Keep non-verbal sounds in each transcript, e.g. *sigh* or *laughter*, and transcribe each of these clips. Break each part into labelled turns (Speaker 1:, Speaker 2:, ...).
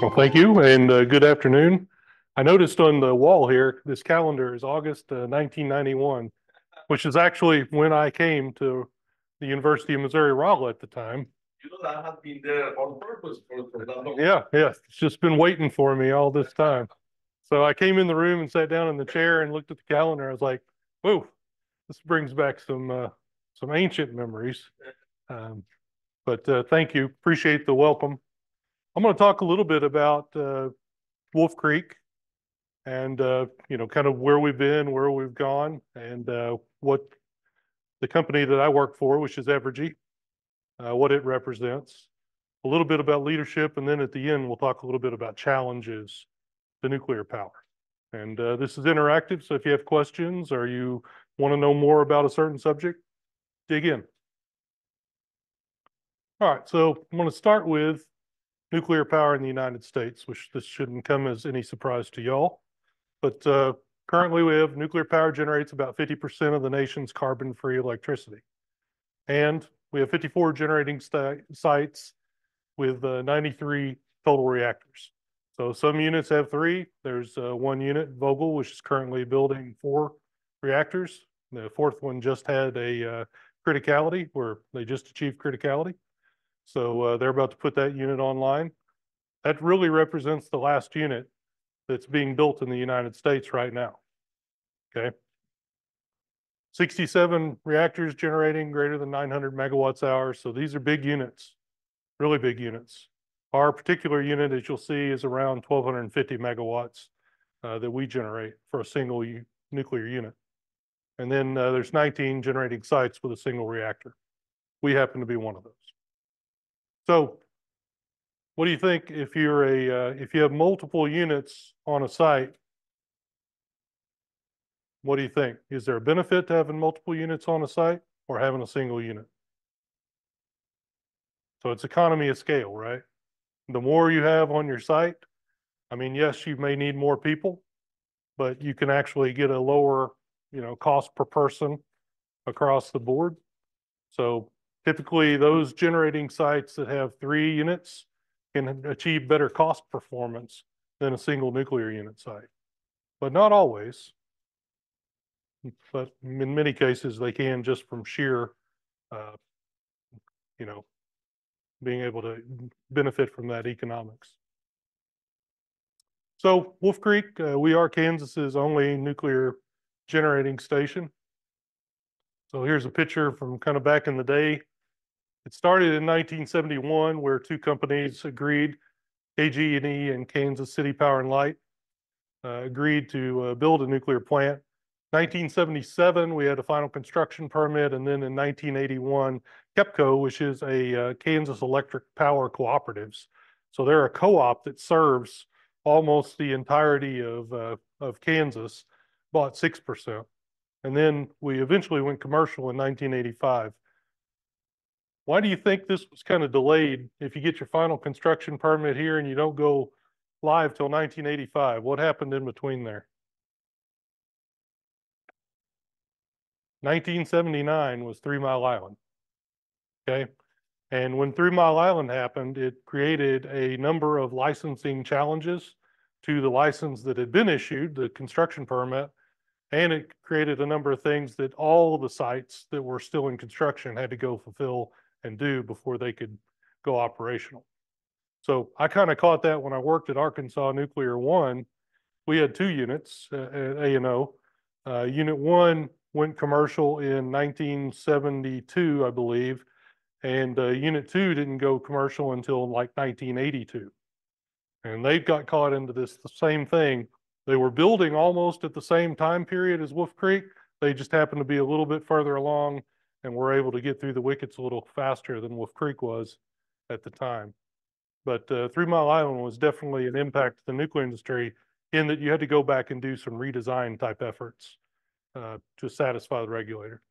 Speaker 1: Well, thank you and uh, good afternoon. I noticed on the wall here, this calendar is August uh, 1991, which is actually when I came to the University of Missouri Rolla at the time.
Speaker 2: You know, I have been there on purpose for, for that long.
Speaker 1: Yeah, yeah, it's just been waiting for me all this time. So I came in the room and sat down in the chair and looked at the calendar. I was like, whoa, this brings back some uh, some ancient memories. Um, but uh, thank you, appreciate the welcome. I'm going to talk a little bit about uh, Wolf Creek and uh, you know kind of where we've been, where we've gone, and uh, what the company that I work for, which is Evergy, uh, what it represents. A little bit about leadership, and then at the end we'll talk a little bit about challenges to nuclear power. And uh, this is interactive, so if you have questions or you want to know more about a certain subject, dig in. All right, so I'm going to start with nuclear power in the United States, which this shouldn't come as any surprise to y'all. But uh, currently we have nuclear power generates about 50% of the nation's carbon-free electricity. And we have 54 generating sites with uh, 93 total reactors. So some units have three. There's uh, one unit, Vogtle, which is currently building four reactors. The fourth one just had a uh, criticality where they just achieved criticality. So uh, they're about to put that unit online. That really represents the last unit that's being built in the United States right now. Okay. 67 reactors generating greater than 900 megawatts hours. So these are big units, really big units. Our particular unit, as you'll see, is around 1250 megawatts uh, that we generate for a single nuclear unit. And then uh, there's 19 generating sites with a single reactor. We happen to be one of those. So what do you think if you're a, uh, if you have multiple units on a site? What do you think? Is there a benefit to having multiple units on a site or having a single unit? So it's economy of scale, right? The more you have on your site, I mean, yes, you may need more people, but you can actually get a lower, you know, cost per person across the board. So typically those generating sites that have three units can achieve better cost performance than a single nuclear unit site. But not always. But in many cases, they can just from sheer, uh, you know, being able to benefit from that economics. So Wolf Creek, uh, we are Kansas's only nuclear generating station. So here's a picture from kind of back in the day. It started in 1971 where two companies agreed, KG&E and Kansas City Power and Light, uh, agreed to uh, build a nuclear plant. 1977, we had a final construction permit, and then in 1981, KEPCO, which is a uh, Kansas Electric Power Cooperatives. So they're a co-op that serves almost the entirety of, uh, of Kansas, bought 6%. And then we eventually went commercial in 1985. Why do you think this was kind of delayed? If you get your final construction permit here and you don't go live till nineteen eighty-five, what happened in between there? Nineteen seventy-nine was Three Mile Island. Okay, and when Three Mile Island happened, it created a number of licensing challenges to the license that had been issued, the construction permit, and it created a number of things that all the sites that were still in construction had to go fulfill and do before they could go operational. So I kind of caught that when I worked at Arkansas Nuclear One. We had two units uh, at ANO. Uh, unit one went commercial in 1972, I believe, and uh, Unit two didn't go commercial until like 1982. And they got caught into this the same thing. They were building almost at the same time period as Wolf Creek. They just happened to be a little bit further along and we're able to get through the wickets a little faster than Wolf Creek was at the time. But uh, Three Mile Island was definitely an impact to the nuclear industry in that you had to go back and do some redesign type efforts uh, to satisfy the regulator.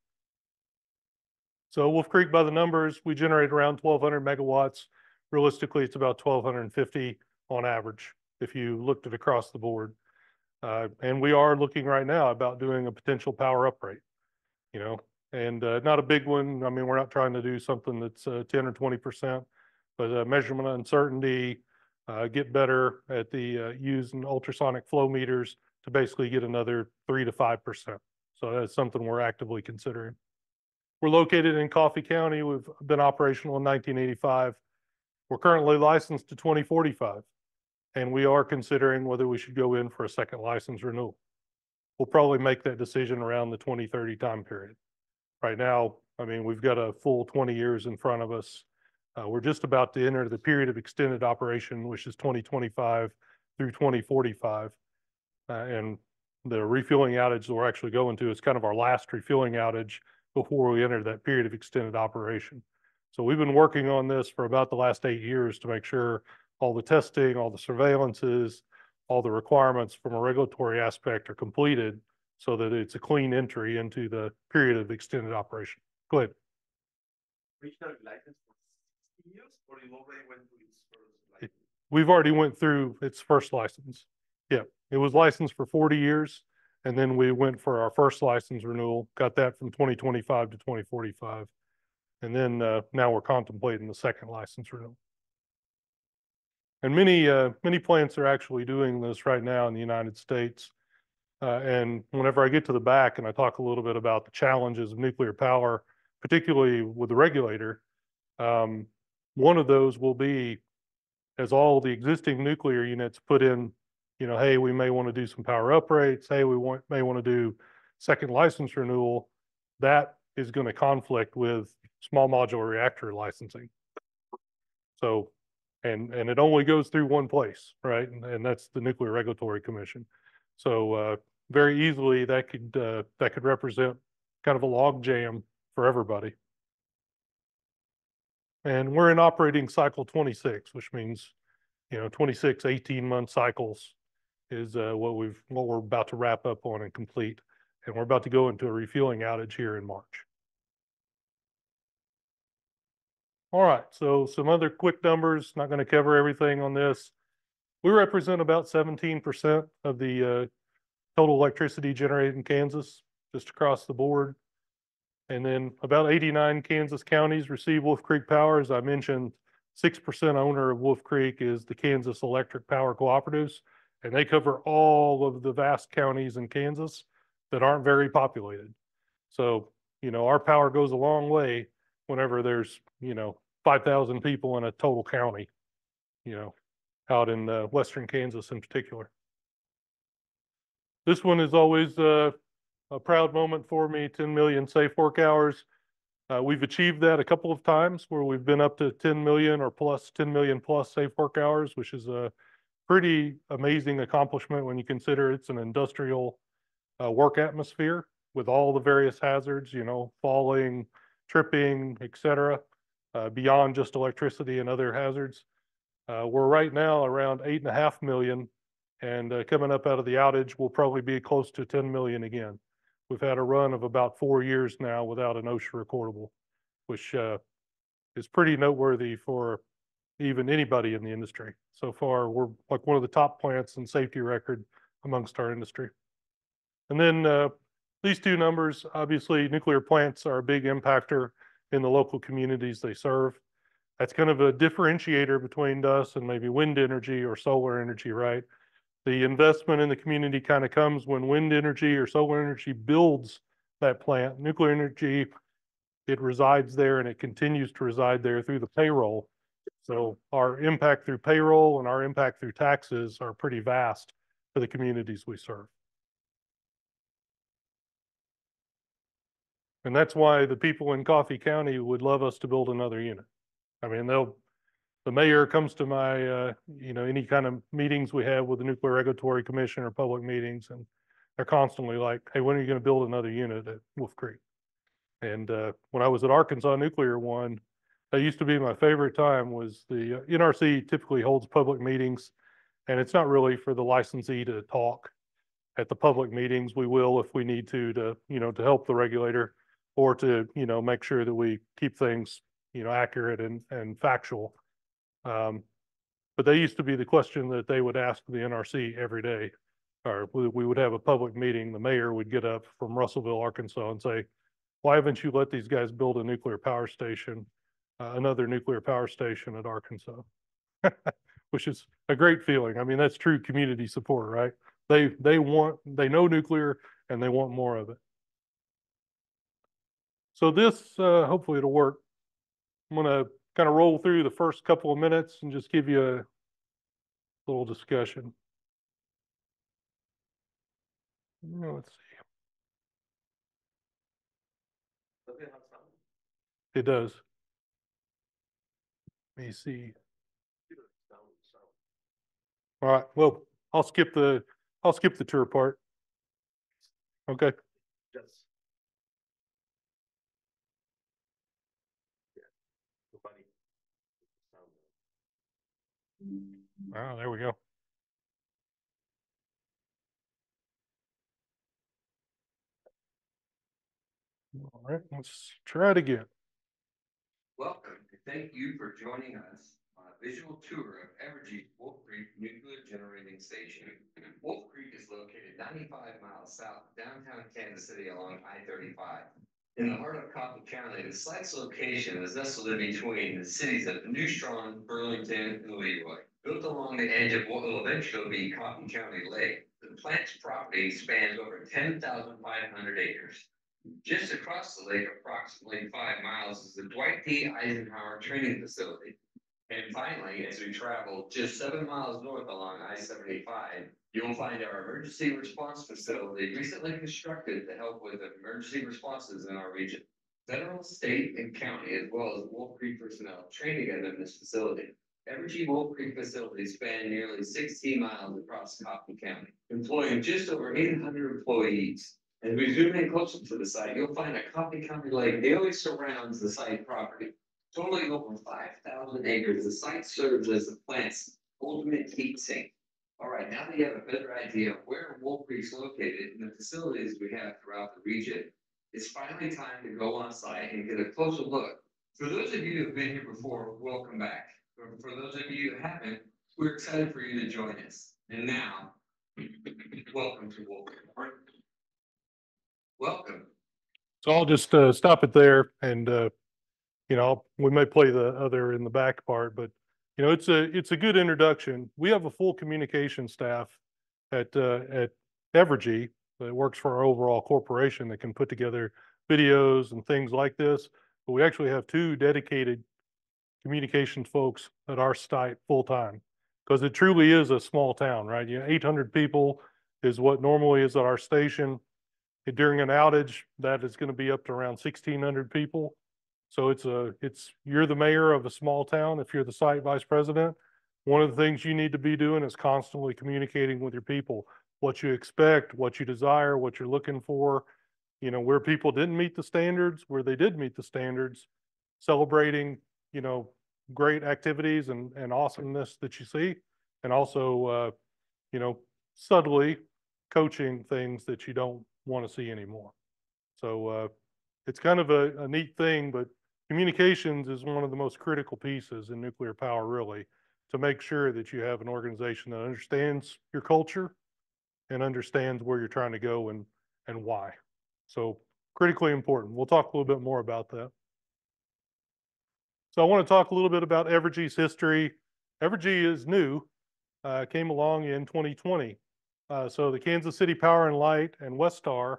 Speaker 1: So Wolf Creek, by the numbers, we generate around 1,200 megawatts. Realistically, it's about 1,250 on average if you looked at across the board. Uh, and we are looking right now about doing a potential power uprate. You know, and uh, not a big one. I mean, we're not trying to do something that's uh, 10 or 20 percent, but uh, measurement uncertainty, uh, get better at the, uh, using ultrasonic flow meters to basically get another three to five percent. So that's something we're actively considering. We're located in Coffey County. We've been operational in nineteen eighty-five. We're currently licensed to twenty forty-five. And we are considering whether we should go in for a second license renewal. We'll probably make that decision around the twenty thirty time period. Right now, I mean, we've got a full twenty years in front of us. Uh, we're just about to enter the period of extended operation, which is twenty twenty-five through twenty forty-five. Uh, and the refueling outage that we're actually going to is kind of our last refueling outage before we enter that period of extended operation. So we've been working on this for about the last eight years to make sure all the testing, all the surveillances, all the requirements from a regulatory aspect are completed so that it's a clean entry into the period of extended operation. Go ahead.
Speaker 2: Regional license for sixty years, or it already went to its first license?
Speaker 1: We've already went through its first license. Yeah, it was licensed for forty years. And then we went for our first license renewal, got that from twenty twenty-five to twenty forty-five. And then, uh, now we're contemplating the second license renewal. And many, uh, many plants are actually doing this right now in the United States. Uh, and whenever I get to the back and I talk a little bit about the challenges of nuclear power, particularly with the regulator, um, one of those will be as all the existing nuclear units put in, you know, hey, we may want to do some power uprates, hey, we want, may want to do second license renewal, that is going to conflict with small modular reactor licensing. So, and, and it only goes through one place, right? And, and that's the Nuclear Regulatory Commission. So, uh, very easily that could, uh, that could represent kind of a log jam for everybody. And we're in operating cycle twenty-six, which means, you know, 26, 18 month cycles is, uh, what we've, what we're about to wrap up on and complete. And we're about to go into a refueling outage here in March. All right, so some other quick numbers, not going to cover everything on this. We represent about seventeen percent of the uh, total electricity generated in Kansas, just across the board. And then about eighty-nine Kansas counties receive Wolf Creek Power. As I mentioned, six percent owner of Wolf Creek is the Kansas Electric Power Cooperatives. And they cover all of the vast counties in Kansas that aren't very populated. So, you know, our power goes a long way whenever there's, you know, five thousand people in a total county, you know, out in uh, western Kansas in particular. This one is always uh, a proud moment for me, ten million safe work hours. Uh, we've achieved that a couple of times where we've been up to ten million or plus, ten million plus safe work hours, which is a pretty amazing accomplishment when you consider it's an industrial uh, work atmosphere with all the various hazards, you know, falling, tripping, et cetera, uh, beyond just electricity and other hazards. Uh, we're right now around eight and a half million and uh, coming up out of the outage, we'll probably be close to 10 million again. We've had a run of about four years now without an OSHA recordable, which uh, is pretty noteworthy for even anybody in the industry. So far, we're like one of the top plants in safety record amongst our industry. And then uh, these two numbers, obviously, nuclear plants are a big impactor in the local communities they serve. That's kind of a differentiator between us and maybe wind energy or solar energy, right? The investment in the community kind of comes when wind energy or solar energy builds that plant. Nuclear energy, it resides there and it continues to reside there through the payroll. So our impact through payroll and our impact through taxes are pretty vast for the communities we serve. And that's why the people in Coffey County would love us to build another unit. I mean, they'll, the mayor comes to my, uh, you know, any kind of meetings we have with the Nuclear Regulatory Commission or public meetings, and they're constantly like, hey, when are you gonna build another unit at Wolf Creek? And, uh, when I was at Arkansas Nuclear One, that used to be my favorite time was the, uh, NRC typically holds public meetings. And it's not really for the licensee to talk at the public meetings. We will if we need to, to, you know, to help the regulator or to, you know, make sure that we keep things, you know, accurate and, and factual. Um, but they used to be the question that they would ask the NRC every day. Or we, would have a public meeting, the mayor would get up from Russellville, Arkansas and say, why haven't you let these guys build a nuclear power station, uh, another nuclear power station at Arkansas? *laughs* which is a great feeling. I mean, that's true community support, right? They, they want, they know nuclear and they want more of it. So this, uh, hopefully it'll work. I'm gonna kind of roll through the first couple of minutes and just give you a little discussion. Mm, let's see,
Speaker 2: it
Speaker 1: does. Let me see. All right, well, I'll skip the, I'll skip the tour part. Okay,
Speaker 2: Yes. Yeah. So funny. Sound.
Speaker 1: Oh, there we go. All right, let's try it again.
Speaker 3: Welcome, and thank you for joining us on a visual tour of Evergy Wolf Creek Nuclear Generating Station. Wolf Creek is located ninety-five miles south of downtown Kansas City along I thirty-five. In the heart of Coffey County, the site's location is nestled in between the cities of New Burlington, and Leroy. Built along the edge of what will eventually be Coffey County Lake, the plant's property spans over ten thousand five hundred acres. Just across the lake, approximately five miles, is the Dwight D. Eisenhower Training Facility. And finally, as we travel just seven miles north along I seventy-five, you'll find our emergency response facility recently constructed to help with emergency responses in our region. Federal, state, and county, as well as Wolf Creek personnel, train together in this facility. Evergy Wolf Creek facilities span nearly sixteen miles across Coffey County, employing just over eight hundred employees. As we zoom in closer to the site, you'll find a Coffey County Lake nearly surrounds the site property. Totaling over five thousand acres, the site serves as the plant's ultimate heat sink. All right, now that you have a better idea of where Wolf Creek is located and the facilities we have throughout the region, it's finally time to go on site and get a closer look. For those of you who've been here before, welcome back. For, for those of you who haven't, we're excited for you to join us. And now, welcome to Wolf Creek. Welcome.
Speaker 1: So I'll just uh stop it there and uh, you know, we may play the other in the back part, but you know, it's a, it's a good introduction. We have a full communication staff at uh, at Evergy that works for our overall corporation that can put together videos and things like this. But we actually have two dedicated communications folks at our site full-time. Because it truly is a small town, right? You know, eight hundred people is what normally is at our station. During an outage, that is gonna be up to around sixteen hundred people. So it's a, it's, you're the mayor of a small town, if you're the site vice president. One of the things you need to be doing is constantly communicating with your people, what you expect, what you desire, what you're looking for. You know, where people didn't meet the standards, where they did meet the standards, celebrating, you know, great activities and, and awesomeness that you see. And also, uh, you know, subtly coaching things that you don't want to see anymore. So, uh, it's kind of a, a neat thing, but communications is one of the most critical pieces in nuclear power, really, to make sure that you have an organization that understands your culture and understands where you're trying to go and, and why. So critically important. We'll talk a little bit more about that. So I want to talk a little bit about Evergy's history. Evergy is new, uh, came along in 2020. Uh, so the Kansas City Power and Light and Westar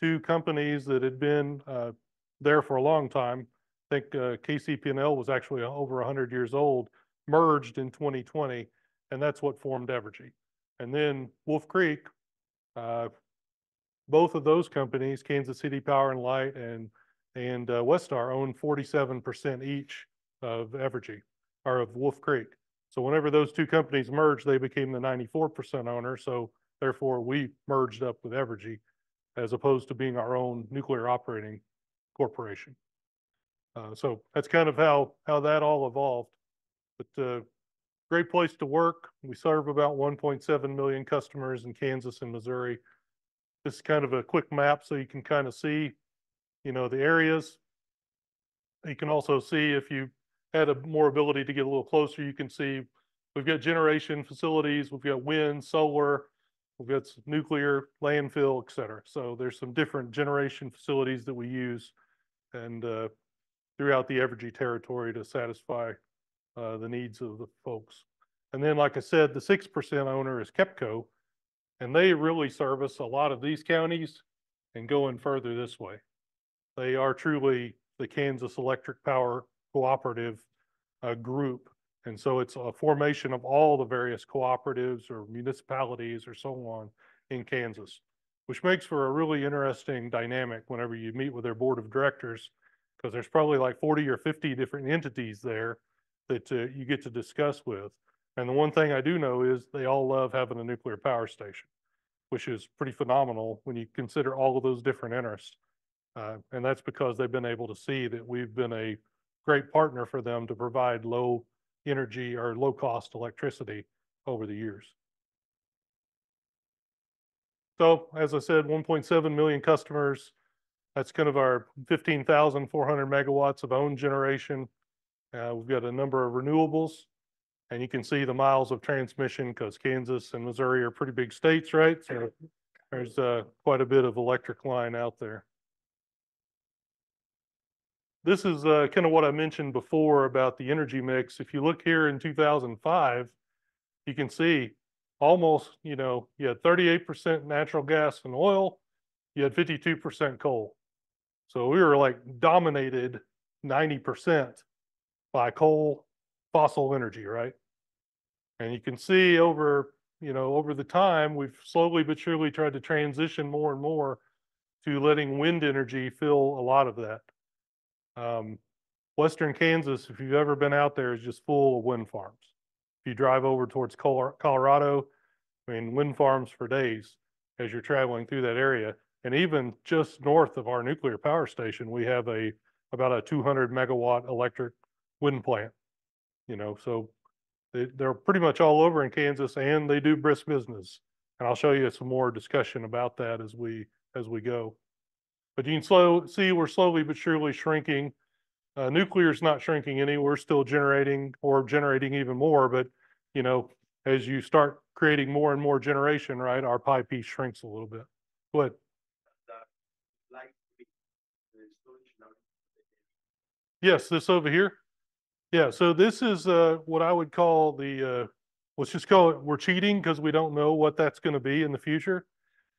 Speaker 1: two companies that had been uh, there for a long time. I think uh, KCP&L was actually over 100 years old, merged in 2020, and that's what formed Evergy. And then Wolf Creek, uh, both of those companies, Kansas City Power and Light and and uh, Westar, own 47% each of Evergy or of Wolf Creek. So whenever those two companies merged, they became the 94% owner. So therefore, we merged up with Evergy as opposed to being our own nuclear operating corporation. Uh, so that's kind of how, how that all evolved. But, uh, great place to work. We serve about one point seven million customers in Kansas and Missouri. This is kind of a quick map so you can kind of see, you know, the areas. You can also see if you had a more ability to get a little closer, you can see we've got generation facilities, we've got wind, solar, We've got nuclear, landfill, et cetera. So there's some different generation facilities that we use and uh, throughout the Evergy territory to satisfy uh, the needs of the folks. And then, like I said, the six percent owner is KEPCO. And they really service a lot of these counties and going further this way. They are truly the Kansas Electric Power Cooperative uh, group. And so it's a formation of all the various cooperatives or municipalities or so on in Kansas, which makes for a really interesting dynamic whenever you meet with their board of directors, because there's probably like forty or fifty different entities there that uh, you get to discuss with. And the one thing I do know is they all love having a nuclear power station, which is pretty phenomenal when you consider all of those different interests. Uh, and that's because they've been able to see that we've been a great partner for them to provide low energy or low cost electricity over the years. So as I said, one point seven million customers. That's kind of our fifteen thousand four hundred megawatts of own generation. Uh, we've got a number of renewables. And you can see the miles of transmission because Kansas and Missouri are pretty big states, right? So there's uh, quite a bit of electric line out there. This is uh, kind of what I mentioned before about the energy mix. If you look here in 2005, you can see almost, you know, you had 38% natural gas and oil, you had 52% coal. So we were like dominated 90% by coal, fossil energy, right? And you can see over, you know, over the time, we've slowly but surely tried to transition more and more to letting wind energy fill a lot of that. Um, Western Kansas, if you've ever been out there, is just full of wind farms. If you drive over towards Colorado, I mean, wind farms for days as you're traveling through that area. And even just north of our nuclear power station, we have a, about a two hundred megawatt electric wind plant. You know, so they, they're pretty much all over in Kansas and they do brisk business. And I'll show you some more discussion about that as we, as we go. But you can slow, see we're slowly but surely shrinking. Uh, nuclear is not shrinking any, we're still generating or generating even more, but you know, as you start creating more and more generation, right, our pie piece shrinks a little bit. Go ahead. Yes, this over here. Yeah, so this is uh what I would call the uh, let's just call it, we're cheating because we don't know what that's gonna be in the future.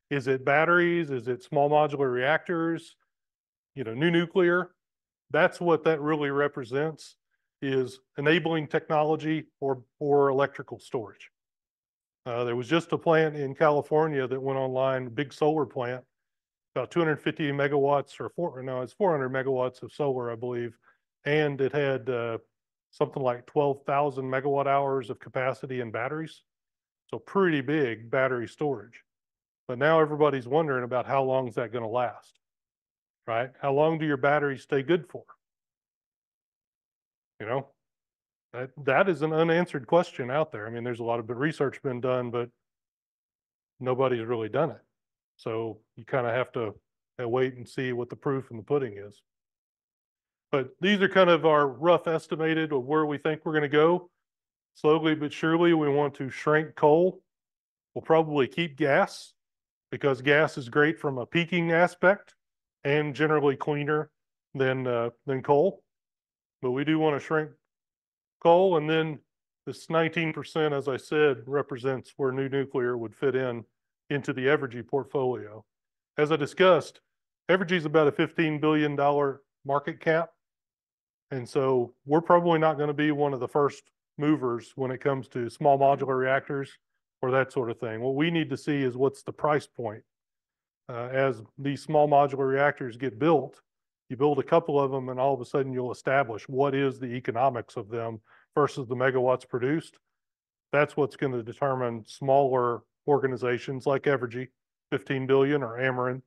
Speaker 1: Is it batteries? Is it small modular reactors? You know, new nuclear? That's what that really represents is enabling technology or or electrical storage. Uh, there was just a plant in California that went online, big solar plant, about two hundred and fifty megawatts or four, no, it's four hundred megawatts of solar, I believe. And it had uh, something like twelve thousand megawatt hours of capacity in batteries. So pretty big battery storage. But now everybody's wondering about how long is that going to last? Right? How long do your batteries stay good for? You know, that, that is an unanswered question out there. I mean, there's a lot of research been done, but nobody's really done it. So you kind of have to uh, wait and see what the proof in the pudding is. But these are kind of our rough estimated of where we think we're going to go. Slowly but surely, we want to shrink coal. We'll probably keep gas because gas is great from a peaking aspect and generally cleaner than, uh, than coal. But we do want to shrink coal and then this nineteen percent, as I said, represents where new nuclear would fit in into the Evergy portfolio. As I discussed, Evergy is about a fifteen billion dollar market cap. And so we're probably not going to be one of the first movers when it comes to small modular reactors or that sort of thing. What we need to see is what's the price point. Uh, as these small modular reactors get built, you build a couple of them and all of a sudden you'll establish what is the economics of them versus the megawatts produced. That's what's going to determine smaller organizations like Evergy, fifteen billion or Ameren,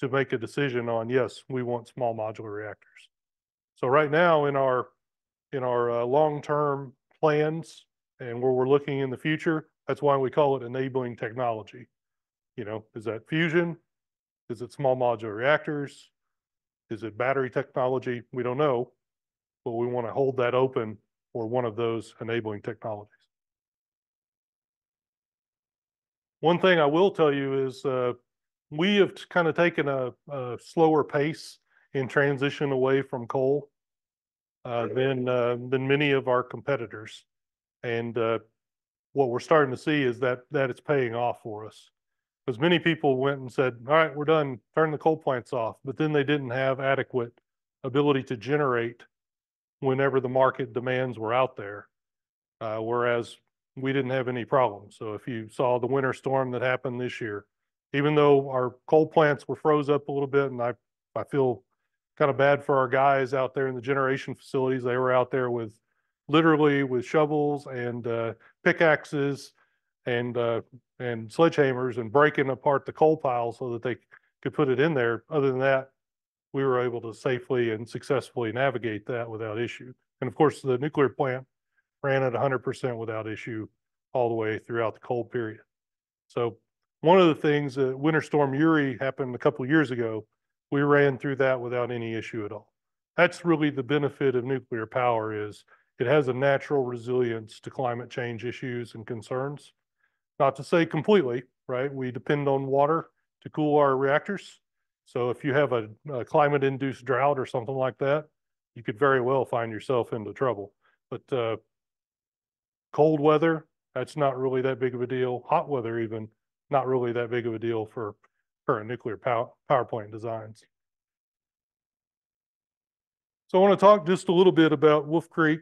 Speaker 1: to make a decision on, yes, we want small modular reactors. So right now in our, in our uh, long-term plans and where we're looking in the future, that's why we call it enabling technology. You know, is that fusion? Is it small modular reactors? Is it battery technology? We don't know, but we want to hold that open for one of those enabling technologies. One thing I will tell you is, uh, we have kind of taken a, a slower pace in transition away from coal uh, than, uh, than many of our competitors. And, uh, what we're starting to see is that, that it's paying off for us. Because many people went and said, all right, we're done, turn the coal plants off, but then they didn't have adequate ability to generate whenever the market demands were out there. Uh, whereas we didn't have any problems. So if you saw the winter storm that happened this year, even though our coal plants were froze up a little bit and I, I feel kind of bad for our guys out there in the generation facilities. They were out there with literally with shovels and uh, pickaxes and uh, and sledgehammers and breaking apart the coal pile so that they could put it in there. Other than that, we were able to safely and successfully navigate that without issue. And of course, the nuclear plant ran at hundred percent without issue all the way throughout the cold period. So one of the things, uh, Winter Storm Uri happened a couple years ago. We ran through that without any issue at all. That's really the benefit of nuclear power is it has a natural resilience to climate change issues and concerns. Not to say completely, right? We depend on water to cool our reactors. So if you have a, a climate induced drought or something like that, you could very well find yourself into trouble. But, uh, cold weather, that's not really that big of a deal. Hot weather even, not really that big of a deal for current nuclear power, power plant designs. So I want to talk just a little bit about Wolf Creek.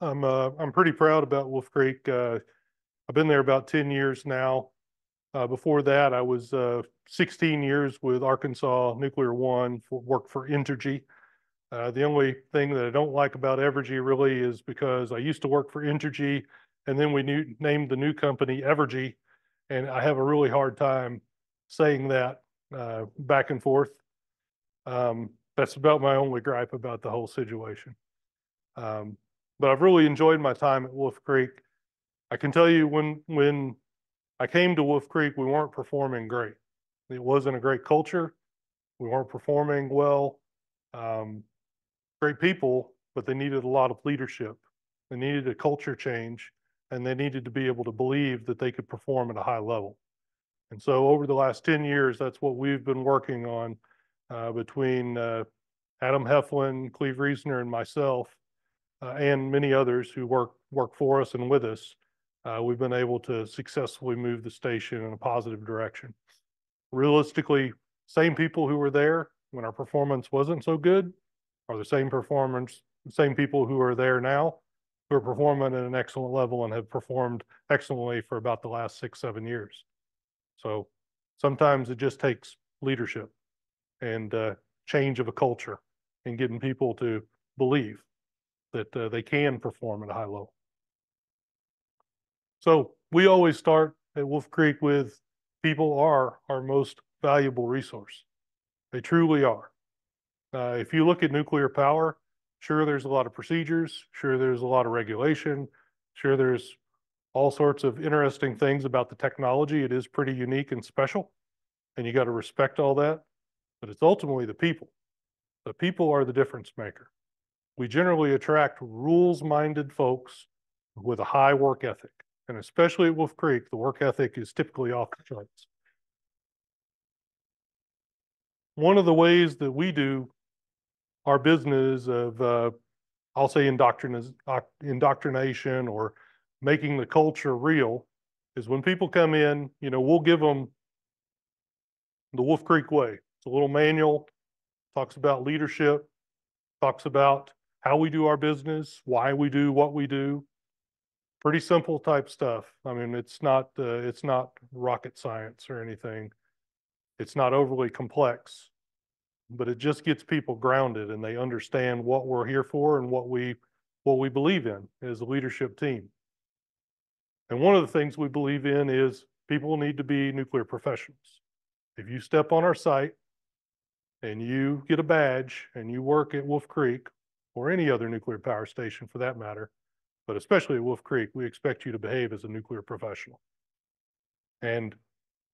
Speaker 1: I'm, uh, I'm pretty proud about Wolf Creek. Uh, I've been there about ten years now. Uh, before that, I was, uh, sixteen years with Arkansas Nuclear One, for, worked for Entergy. Uh, the only thing that I don't like about Evergy really is because I used to work for Entergy and then we knew, named the new company Evergy. And I have a really hard time saying that, uh, back and forth. Um, that's about my only gripe about the whole situation. Um, but I've really enjoyed my time at Wolf Creek. I can tell you when, when I came to Wolf Creek, we weren't performing great. It wasn't a great culture. We weren't performing well. Um, great people, but they needed a lot of leadership. They needed a culture change and they needed to be able to believe that they could perform at a high level. And so over the last ten years, that's what we've been working on uh, between uh, Adam Heflin, Cleve Reasoner, and myself, uh, and many others who work work for us and with us. Uh, we've been able to successfully move the station in a positive direction. Realistically, same people who were there when our performance wasn't so good are the same performance, same people who are there now who are performing at an excellent level and have performed excellently for about the last six, seven years. So sometimes it just takes leadership and uh, change of a culture and getting people to believe that uh, they can perform at a high level. So we always start at Wolf Creek with people are our most valuable resource. They truly are. Uh, if you look at nuclear power, sure, there's a lot of procedures, sure, there's a lot of regulation, sure, there's all sorts of interesting things about the technology. It is pretty unique and special, and you got to respect all that. But it's ultimately the people. The people are the difference maker. We generally attract rules-minded folks with a high work ethic. And especially at Wolf Creek, the work ethic is typically off the charts. One of the ways that we do our business of, uh, I'll say indoctrination, indoctrination or making the culture real is when people come in, you know, we'll give them the Wolf Creek way. It's a little manual, talks about leadership, talks about how we do our business, why we do what we do. Pretty simple type stuff. I mean, it's not, uh, it's not rocket science or anything. It's not overly complex but it just gets people grounded and they understand what we're here for and what we what we believe in as a leadership team. And one of the things we believe in is people need to be nuclear professionals. If you step on our site and you get a badge and you work at Wolf Creek or any other nuclear power station for that matter, but especially at Wolf Creek, we expect you to behave as a nuclear professional. And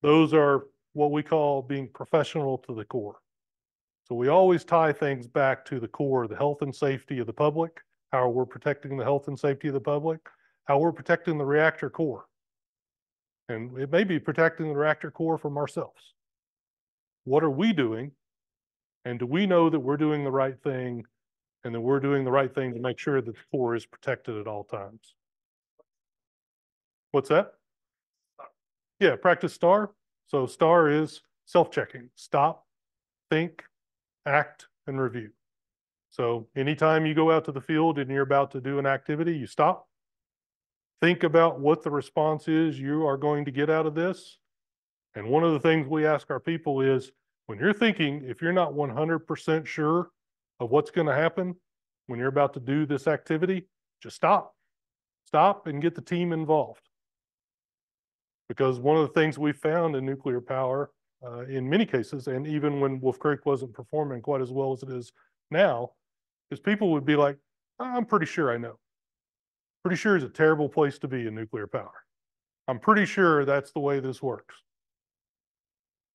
Speaker 1: those are what we call being professional to the core. So we always tie things back to the core, the health and safety of the public, how we're protecting the health and safety of the public, how we're protecting the reactor core. And it may be protecting the reactor core from ourselves. What are we doing? And do we know that we're doing the right thing and that we're doing the right thing to make sure that the core is protected at all times? What's that? Yeah, practice STAR. So STAR is self-checking, stop, think, act, and review. So anytime you go out to the field and you're about to do an activity, you stop. Think about what the response is you are going to get out of this. And one of the things we ask our people is, when you're thinking, if you're not one hundred percent sure of what's going to happen when you're about to do this activity, just stop. Stop and get the team involved. Because one of the things we found in nuclear power, uh, in many cases, and even when Wolf Creek wasn't performing quite as well as it is now, is people would be like, I'm pretty sure I know. Pretty sure is a terrible place to be in nuclear power. I'm pretty sure that's the way this works.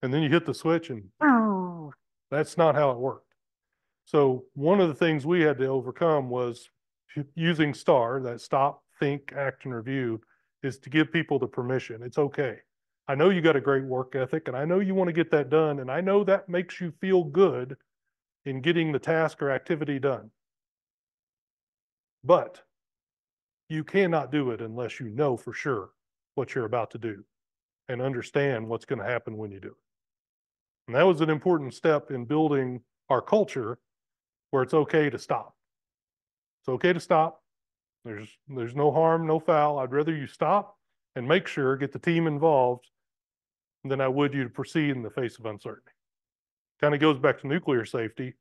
Speaker 1: And then you hit the switch and that's not how it worked. So one of the things we had to overcome was using STAR, that stop, think, act, and review, is to give people the permission. It's okay. I know you got a great work ethic and I know you want to get that done. And I know that makes you feel good in getting the task or activity done. But you cannot do it unless you know for sure what you're about to do and understand what's going to happen when you do it. And that was an important step in building our culture where it's okay to stop. It's okay to stop. There's, there's no harm, no foul. I'd rather you stop and make sure, get the team involved than I would you to proceed in the face of uncertainty. Kind of goes back to nuclear safety,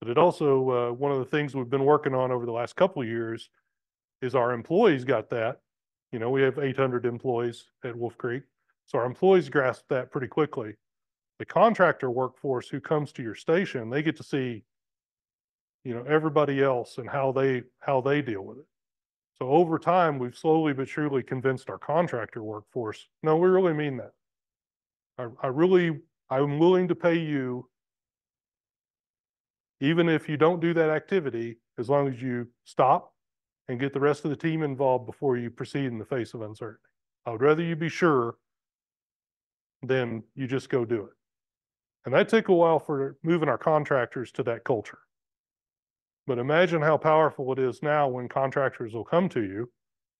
Speaker 1: but it also, uh, one of the things we've been working on over the last couple of years is our employees got that. You know, we have eight hundred employees at Wolf Creek, so our employees grasp that pretty quickly. The contractor workforce who comes to your station, they get to see, you know, everybody else and how they, how they deal with it. So over time, we've slowly but surely convinced our contractor workforce, no, we really mean that. I, I really, I'm willing to pay you even if you don't do that activity, as long as you stop and get the rest of the team involved before you proceed in the face of uncertainty. I would rather you be sure than you just go do it. And that took a while for moving our contractors to that culture. But imagine how powerful it is now when contractors will come to you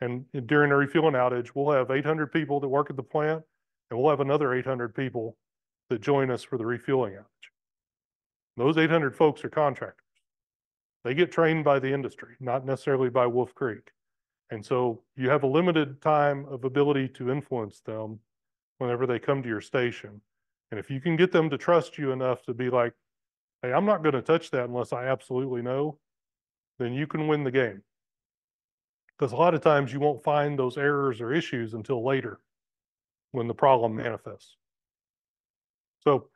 Speaker 1: and during a refueling outage, we'll have eight hundred people that work at the plant and we'll have another eight hundred people that join us for the refueling outage. Those eight hundred folks are contractors. They get trained by the industry, not necessarily by Wolf Creek. And so you have a limited time of ability to influence them whenever they come to your station. And if you can get them to trust you enough to be like, hey, I'm not going to touch that unless I absolutely know, then you can win the game. Because a lot of times you won't find those errors or issues until later when the problem manifests. So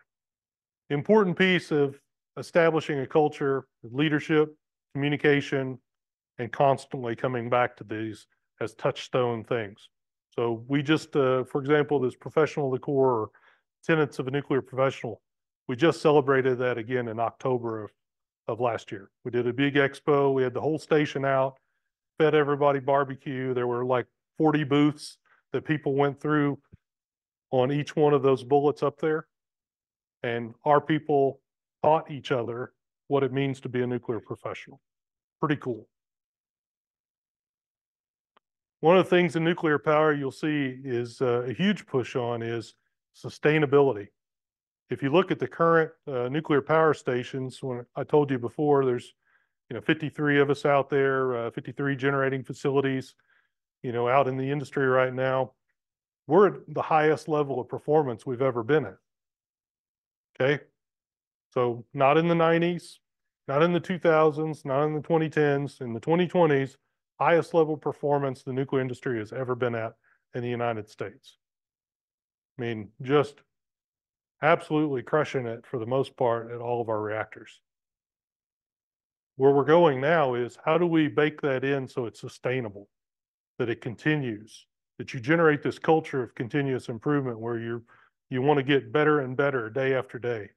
Speaker 1: important piece of establishing a culture leadership, communication, and constantly coming back to these as touchstone things. So we just, uh, for example, this professional decor or tenets of a nuclear professional, we just celebrated that again in October of, of last year. We did a big expo. We had the whole station out, fed everybody barbecue. There were like 40 booths that people went through on each one of those bullets up there. And our people taught each other what it means to be a nuclear professional. Pretty cool. One of the things in nuclear power you'll see is uh, a huge push on is sustainability. If you look at the current uh, nuclear power stations, when I told you before, there's you know 53 of us out there, uh, 53 generating facilities, you know, out in the industry right now. We're at the highest level of performance we've ever been at. Okay, so not in the 90s, not in the 2000s, not in the 2010s, in the 2020s, highest level performance the nuclear industry has ever been at in the United States. I mean, just absolutely crushing it for the most part at all of our reactors. Where we're going now is how do we bake that in so it's sustainable, that it continues, that you generate this culture of continuous improvement where you you want to get better and better day after day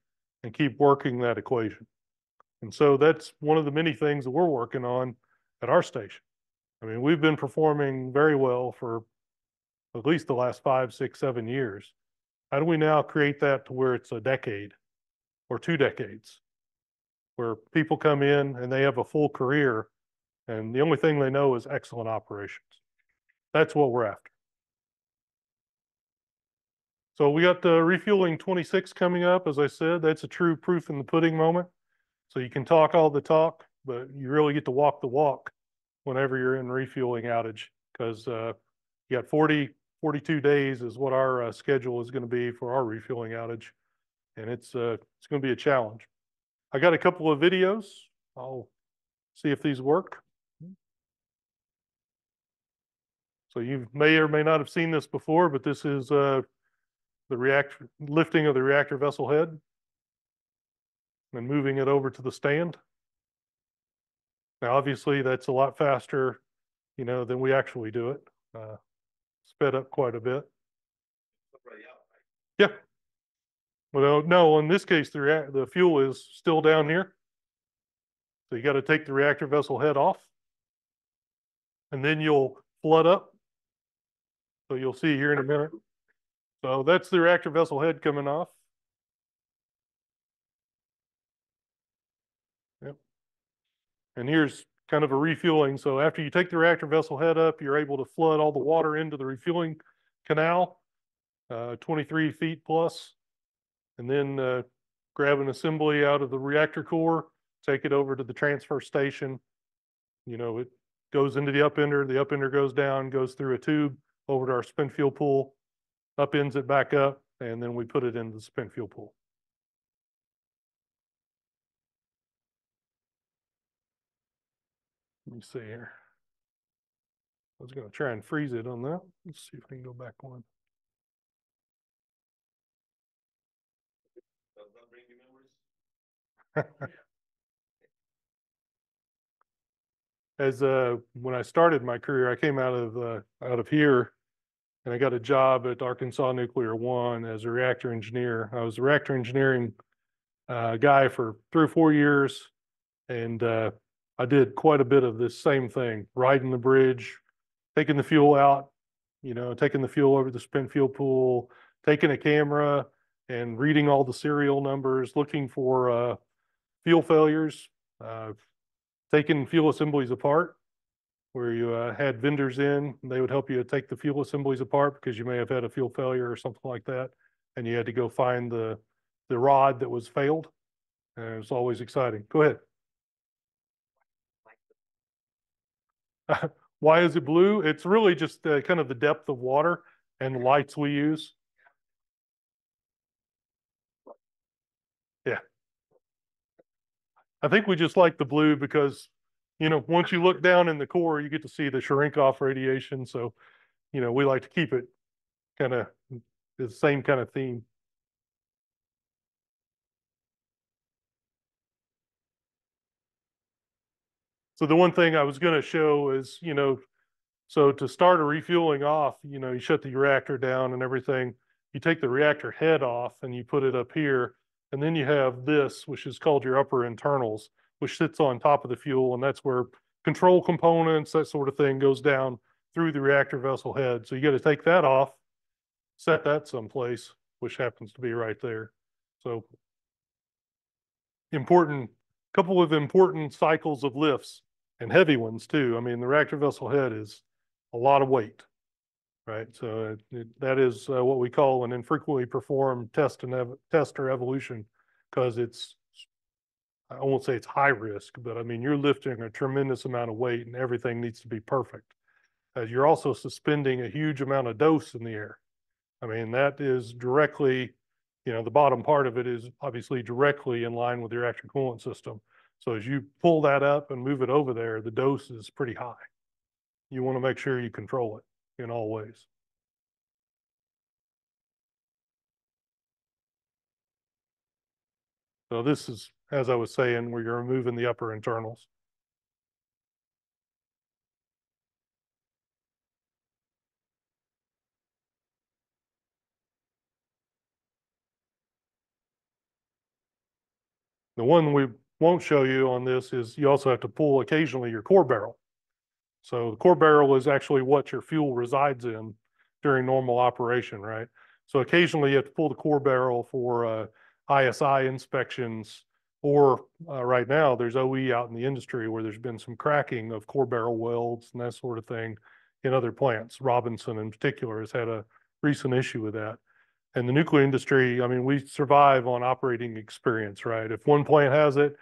Speaker 1: and keep working that equation. And so that's one of the many things that we're working on at our station. I mean, we've been performing very well for at least the last five, six, seven years. How do we now create that to where it's a decade or two decades? Where people come in and they have a full career and the only thing they know is excellent operations. That's what we're after. So we got the refueling twenty-six coming up. As I said, that's a true proof in the pudding moment. So you can talk all the talk, but you really get to walk the walk whenever you're in refueling outage. Cause, uh, you got 40, 42 days is what our, uh, schedule is gonna be for our refueling outage. And it's, uh, it's gonna be a challenge. I got a couple of videos. I'll see if these work. So you may or may not have seen this before, but this is, uh, the reactor, lifting of the reactor vessel head and moving it over to the stand. Now, obviously, that's a lot faster, you know, than we actually do it. Uh, sped up quite a bit.
Speaker 2: Yeah.
Speaker 1: Well, no, in this case, the the fuel is still down here. So you gotta take the reactor vessel head off. And then you'll flood up. So you'll see here in a minute. So that's the reactor vessel head coming off. Yep. And here's kind of a refueling. So after you take the reactor vessel head up, you're able to flood all the water into the refueling canal. Uh, twenty-three feet. And then uh, grab an assembly out of the reactor core, take it over to the transfer station. You know, it goes into the upender, the upender goes down, goes through a tube over to our spent fuel pool, upends it back up, and then we put it into the spent fuel pool. Let me see here. I was gonna try and freeze it on that. Let's see if we can go back one.
Speaker 2: Does that bring you memories? *laughs*
Speaker 1: as uh when I started my career, I came out of uh out of here and I got a job at Arkansas Nuclear One as a reactor engineer. I was a reactor engineering uh guy for three or four years. And uh I did quite a bit of this same thing, riding the bridge, taking the fuel out, you know, taking the fuel over the spent fuel pool, taking a camera and reading all the serial numbers, looking for uh fuel failures, uh taking fuel assemblies apart where you uh, had vendors in, they would help you take the fuel assemblies apart because you may have had a fuel failure or something like that. And you had to go find the, the rod that was failed. And it was always exciting. Go ahead. *laughs* Why is it blue? It's really just uh, kind of the depth of water and lights we use. Yeah. I think we just like the blue because, you know, once you look down in the core, you get to see the Cherenkov radiation. So, you know, we like to keep it kind of the same kind of theme. So the one thing I was gonna show is, you know, so to start a refueling off, you know, you shut the reactor down and everything. You take the reactor head off and you put it up here. And then you have this, which is called your upper internals, which sits on top of the fuel. And that's where control components, that sort of thing goes down through the reactor vessel head. So you got to take that off, set that someplace, which happens to be right there. So important, couple of important cycles of lifts and heavy ones too. I mean, the reactor vessel head is a lot of weight. Right, so it- it- that is uh, what we call an infrequently performed test and ev- test or evolution. Cause it's, I won't say it's high risk, but I mean, you're lifting a tremendous amount of weight and everything needs to be perfect. As you're also suspending a huge amount of dose in the air. I mean, that is directly, you know, the bottom part of it is obviously directly in line with your reactor coolant system. So as you pull that up and move it over there, the dose is pretty high. You want to make sure you control it in all ways. So this is, as I was saying, where you're removing the upper internals. The one we won't show you on this is you also have to pull occasionally your core barrel. So the core barrel is actually what your fuel resides in during normal operation, right? So occasionally you have to pull the core barrel for uh, ISI inspections. Or uh, right now, there's OE out in the industry where there's been some cracking of core barrel welds and that sort of thing in other plants. Robinson in particular has had a recent issue with that. And the nuclear industry, I mean, we survive on operating experience, right? If one plant has it,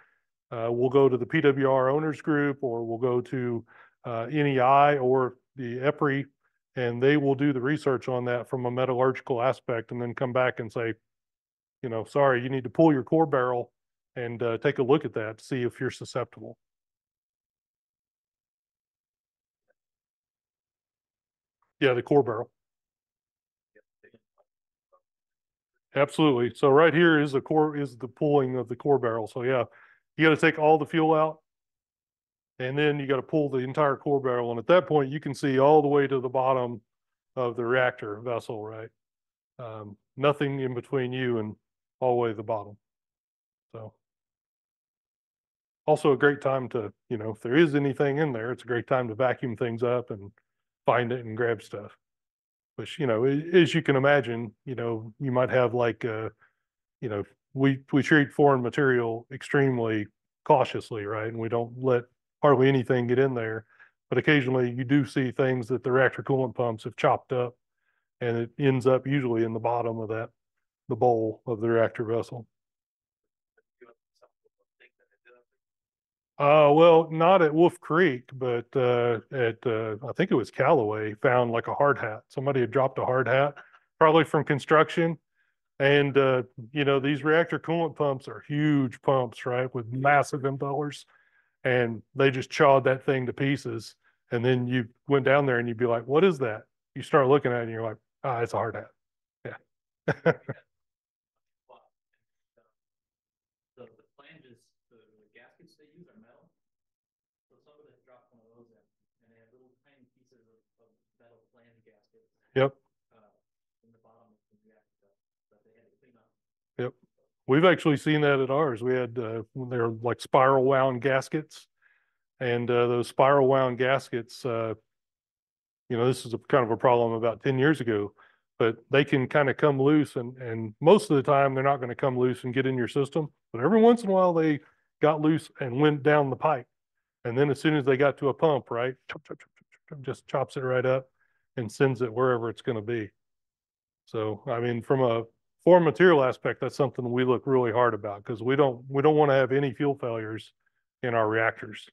Speaker 1: uh, we'll go to the PWR owners group or we'll go to uh, NEI or the EPRI and they will do the research on that from a metallurgical aspect and then come back and say, you know, sorry, you need to pull your core barrel and uh, take a look at that to see if you're susceptible. Yeah, the core barrel. Absolutely. So right here is the core, is the pulling of the core barrel. So yeah, you gotta take all the fuel out. And then you gotta pull the entire core barrel. And at that point, you can see all the way to the bottom of the reactor vessel, right? Um, nothing in between you and all the way to the bottom. So. Also a great time to, you know, if there is anything in there, it's a great time to vacuum things up and find it and grab stuff. Which, you know, as you can imagine, you know, you might have like, uh, you know, we, we treat foreign material extremely cautiously, right? And we don't let hardly anything get in there. But occasionally you do see things that the reactor coolant pumps have chopped up and it ends up usually in the bottom of that, the bowl of the reactor vessel. Uh, well, not at Wolf Creek, but, uh, at, uh, I think it was Callaway, found like a hard hat. Somebody had dropped a hard hat, probably from construction. And, uh, you know, these reactor coolant pumps are huge pumps, right, with massive impellers. And they just chawed that thing to pieces. And then you went down there and you'd be like, what is that? You start looking at it and you're like, ah, it's a hard hat. Yeah. *laughs*
Speaker 4: The, the flanges, the the gaskets they use are metal. So somebody has dropped one of those in, and they have little tiny pieces of, of metal flange gaskets.
Speaker 1: Yep.
Speaker 4: Uh, in the bottom of the reactor that they had to clean up.
Speaker 1: We've actually seen that at ours. We had, uh, when they're like spiral wound gaskets. And, uh, those spiral wound gaskets, uh, you know, this is a kind of a problem about ten years ago. But they can kind of come loose and, and most of the time, they're not going to come loose and get in your system. But every once in a while, they got loose and went down the pipe. And then as soon as they got to a pump, right, chop, chop, chop, just chops it right up and sends it wherever it's going to be. So, I mean, from a foreign material aspect, that's something we look really hard about because we don't, we don't want to have any fuel failures in our reactors.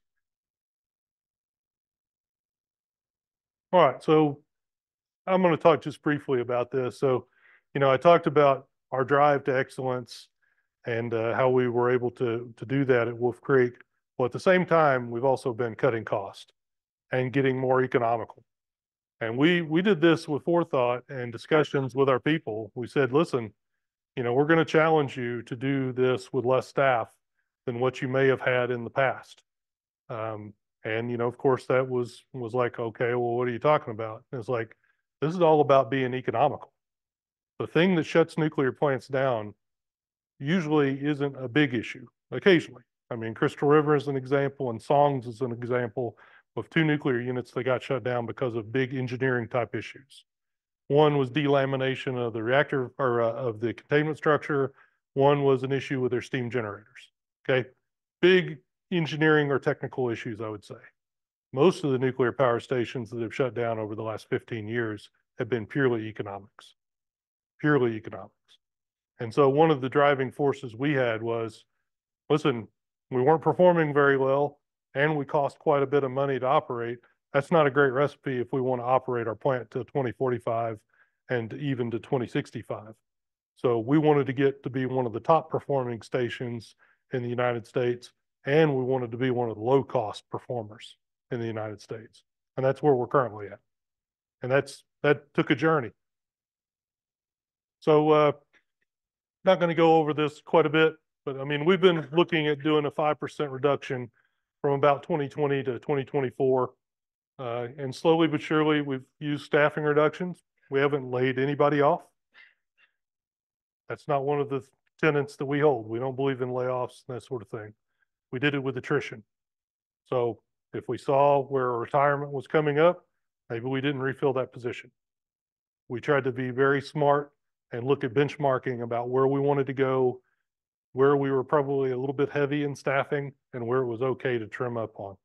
Speaker 1: All right, so I'm going to talk just briefly about this. So, you know, I talked about our drive to excellence and uh, how we were able to to do that at Wolf Creek. Well, at the same time, we've also been cutting cost and getting more economical. And we we did this with forethought and discussions with our people. We said, listen, you know, we're going to challenge you to do this with less staff than what you may have had in the past. Um, and you know, of course, that was was like, okay, well, what are you talking about? And it's like, this is all about being economical. The thing that shuts nuclear plants down usually isn't a big issue, occasionally. I mean, Crystal River is an example and SONGS is an example of two nuclear units that got shut down because of big engineering type issues. One was delamination of the reactor or uh, of the containment structure. One was an issue with their steam generators. Okay, big engineering or technical issues, I would say. Most of the nuclear power stations that have shut down over the last fifteen years have been purely economics. Purely economics. And so one of the driving forces we had was, listen, we weren't performing very well and we cost quite a bit of money to operate. That's not a great recipe if we want to operate our plant to twenty forty-five and even to twenty sixty-five. So we wanted to get to be one of the top performing stations in the United States, and we wanted to be one of the low-cost performers in the United States. And that's where we're currently at. And that's, that took a journey. So, uh, not going to go over this quite a bit, but I mean, we've been looking at doing a five percent reduction from about twenty twenty to twenty twenty-four. Uh, and slowly but surely, we've used staffing reductions. We haven't laid anybody off. That's not one of the tenets that we hold. We don't believe in layoffs and that sort of thing. We did it with attrition. So if we saw where retirement was coming up, maybe we didn't refill that position. We tried to be very smart and look at benchmarking about where we wanted to go, where we were probably a little bit heavy in staffing and where it was okay to trim up on.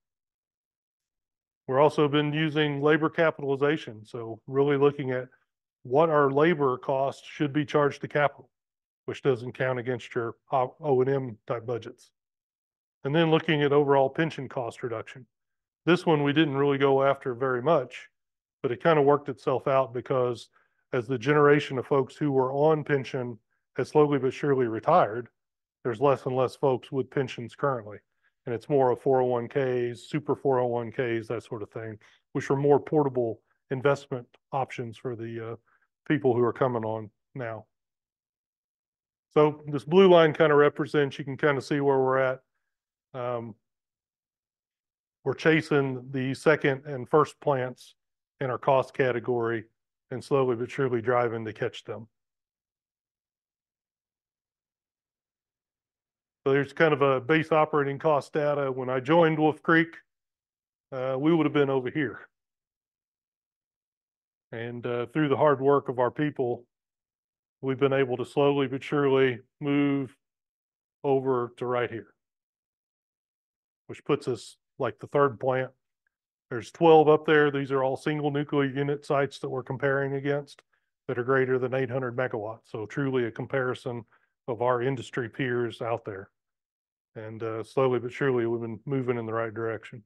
Speaker 1: We're also been using labor capitalization, so really looking at what our labor costs should be charged to capital, which doesn't count against your O and M type budgets. And then looking at overall pension cost reduction. This one, we didn't really go after very much, but it kind of worked itself out because as the generation of folks who were on pension has slowly but surely retired, there's less and less folks with pensions currently. And it's more of 401ks, super 401ks, that sort of thing, which are more portable investment options for the uh, people who are coming on now. So this blue line kind of represents, you can kind of see where we're at. Um, We're chasing the second and first plants in our cost category and slowly but surely driving to catch them. So there's kind of a base operating cost data. When I joined Wolf Creek, uh, we would have been over here. And, uh, through the hard work of our people, we've been able to slowly but surely move over to right here. Which puts us like the third plant. There's twelve up there. These are all single nuclear unit sites that we're comparing against that are greater than eight hundred megawatts. So truly a comparison of our industry peers out there. And uh, slowly but surely, we've been moving in the right direction.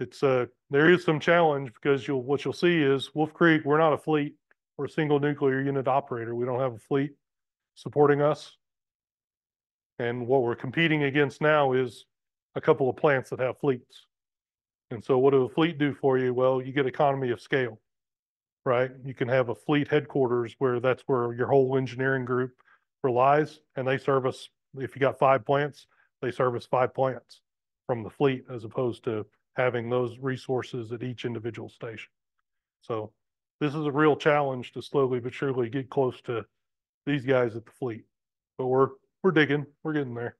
Speaker 1: It's uh, there is some challenge because you'll, what you'll see is Wolf Creek, we're not a fleet. We're a single nuclear unit operator. We don't have a fleet supporting us. And what we're competing against now is a couple of plants that have fleets. And so what do a fleet do for you? Well, you get economy of scale, right? You can have a fleet headquarters where that's where your whole engineering group relies and they service, if you got five plants, they service five plants from the fleet as opposed to having those resources at each individual station. So this is a real challenge to slowly but surely get close to these guys at the fleet. But we're, we're digging, we're getting there.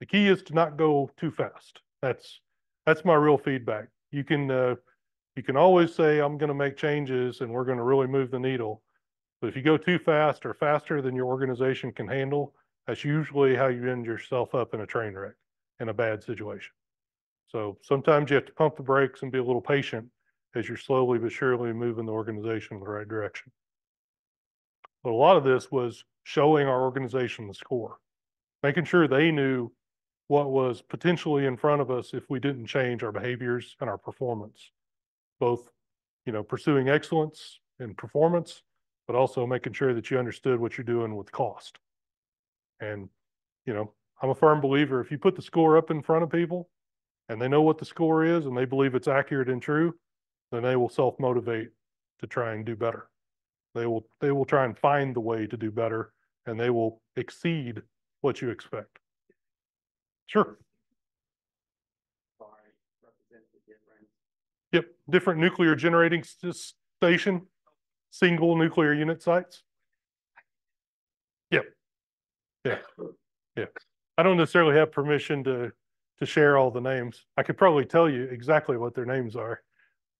Speaker 1: The key is to not go too fast. That's, that's my real feedback. You can, uh, you can always say, I'm gonna make changes and we're gonna really move the needle. But if you go too fast or faster than your organization can handle, that's usually how you end yourself up in a train wreck, in a bad situation. So sometimes you have to pump the brakes and be a little patient as you're slowly but surely moving the organization in the right direction. But a lot of this was showing our organization the score, making sure they knew what was potentially in front of us if we didn't change our behaviors and our performance. Both, you know, pursuing excellence in performance, but also making sure that you understood what you're doing with cost. And, you know, I'm a firm believer, if you put the score up in front of people and they know what the score is and they believe it's accurate and true, then they will self-motivate to try and do better. They will, they will try and find the way to do better and they will exceed what you expect. Sure. Yep, different nuclear generating station, single nuclear unit sites. Yep. Yeah, yeah. I don't necessarily have permission to, to share all the names. I could probably tell you exactly what their names are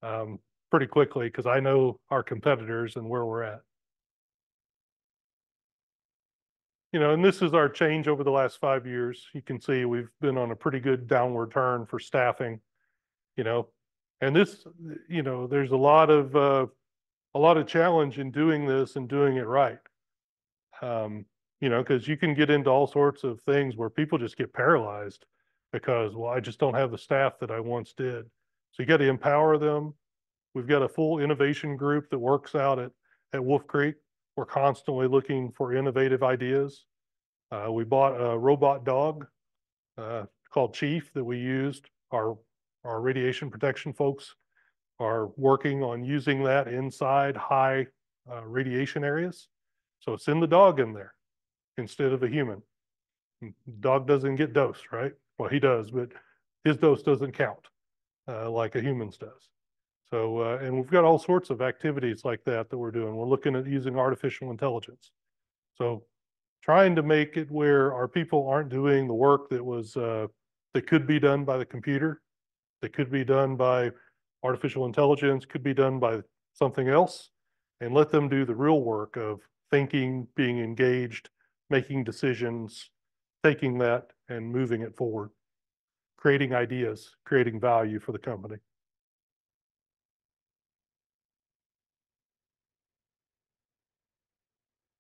Speaker 1: um, pretty quickly because I know our competitors and where we're at. You know, and this is our change over the last five years. You can see we've been on a pretty good downward turn for staffing, you know. And this, you know, there's a lot of, uh, a lot of challenge in doing this and doing it right. Um, you know, because you can get into all sorts of things where people just get paralyzed because, well, I just don't have the staff that I once did. So you got to empower them. We've got a full innovation group that works out at, at Wolf Creek. We're constantly looking for innovative ideas. Uh, we bought a robot dog, uh, called Chief that we used. Our, our radiation protection folks are working on using that inside high, uh, radiation areas. So send the dog in there instead of a human. Dog doesn't get dosed, right? Well, he does, but his dose doesn't count, uh, like a human's does. So, uh, and we've got all sorts of activities like that that we're doing. We're looking at using artificial intelligence. So trying to make it where our people aren't doing the work that was, uh, that could be done by the computer, that could be done by artificial intelligence, could be done by something else, and let them do the real work of thinking, being engaged, making decisions, taking that and moving it forward, creating ideas, creating value for the company.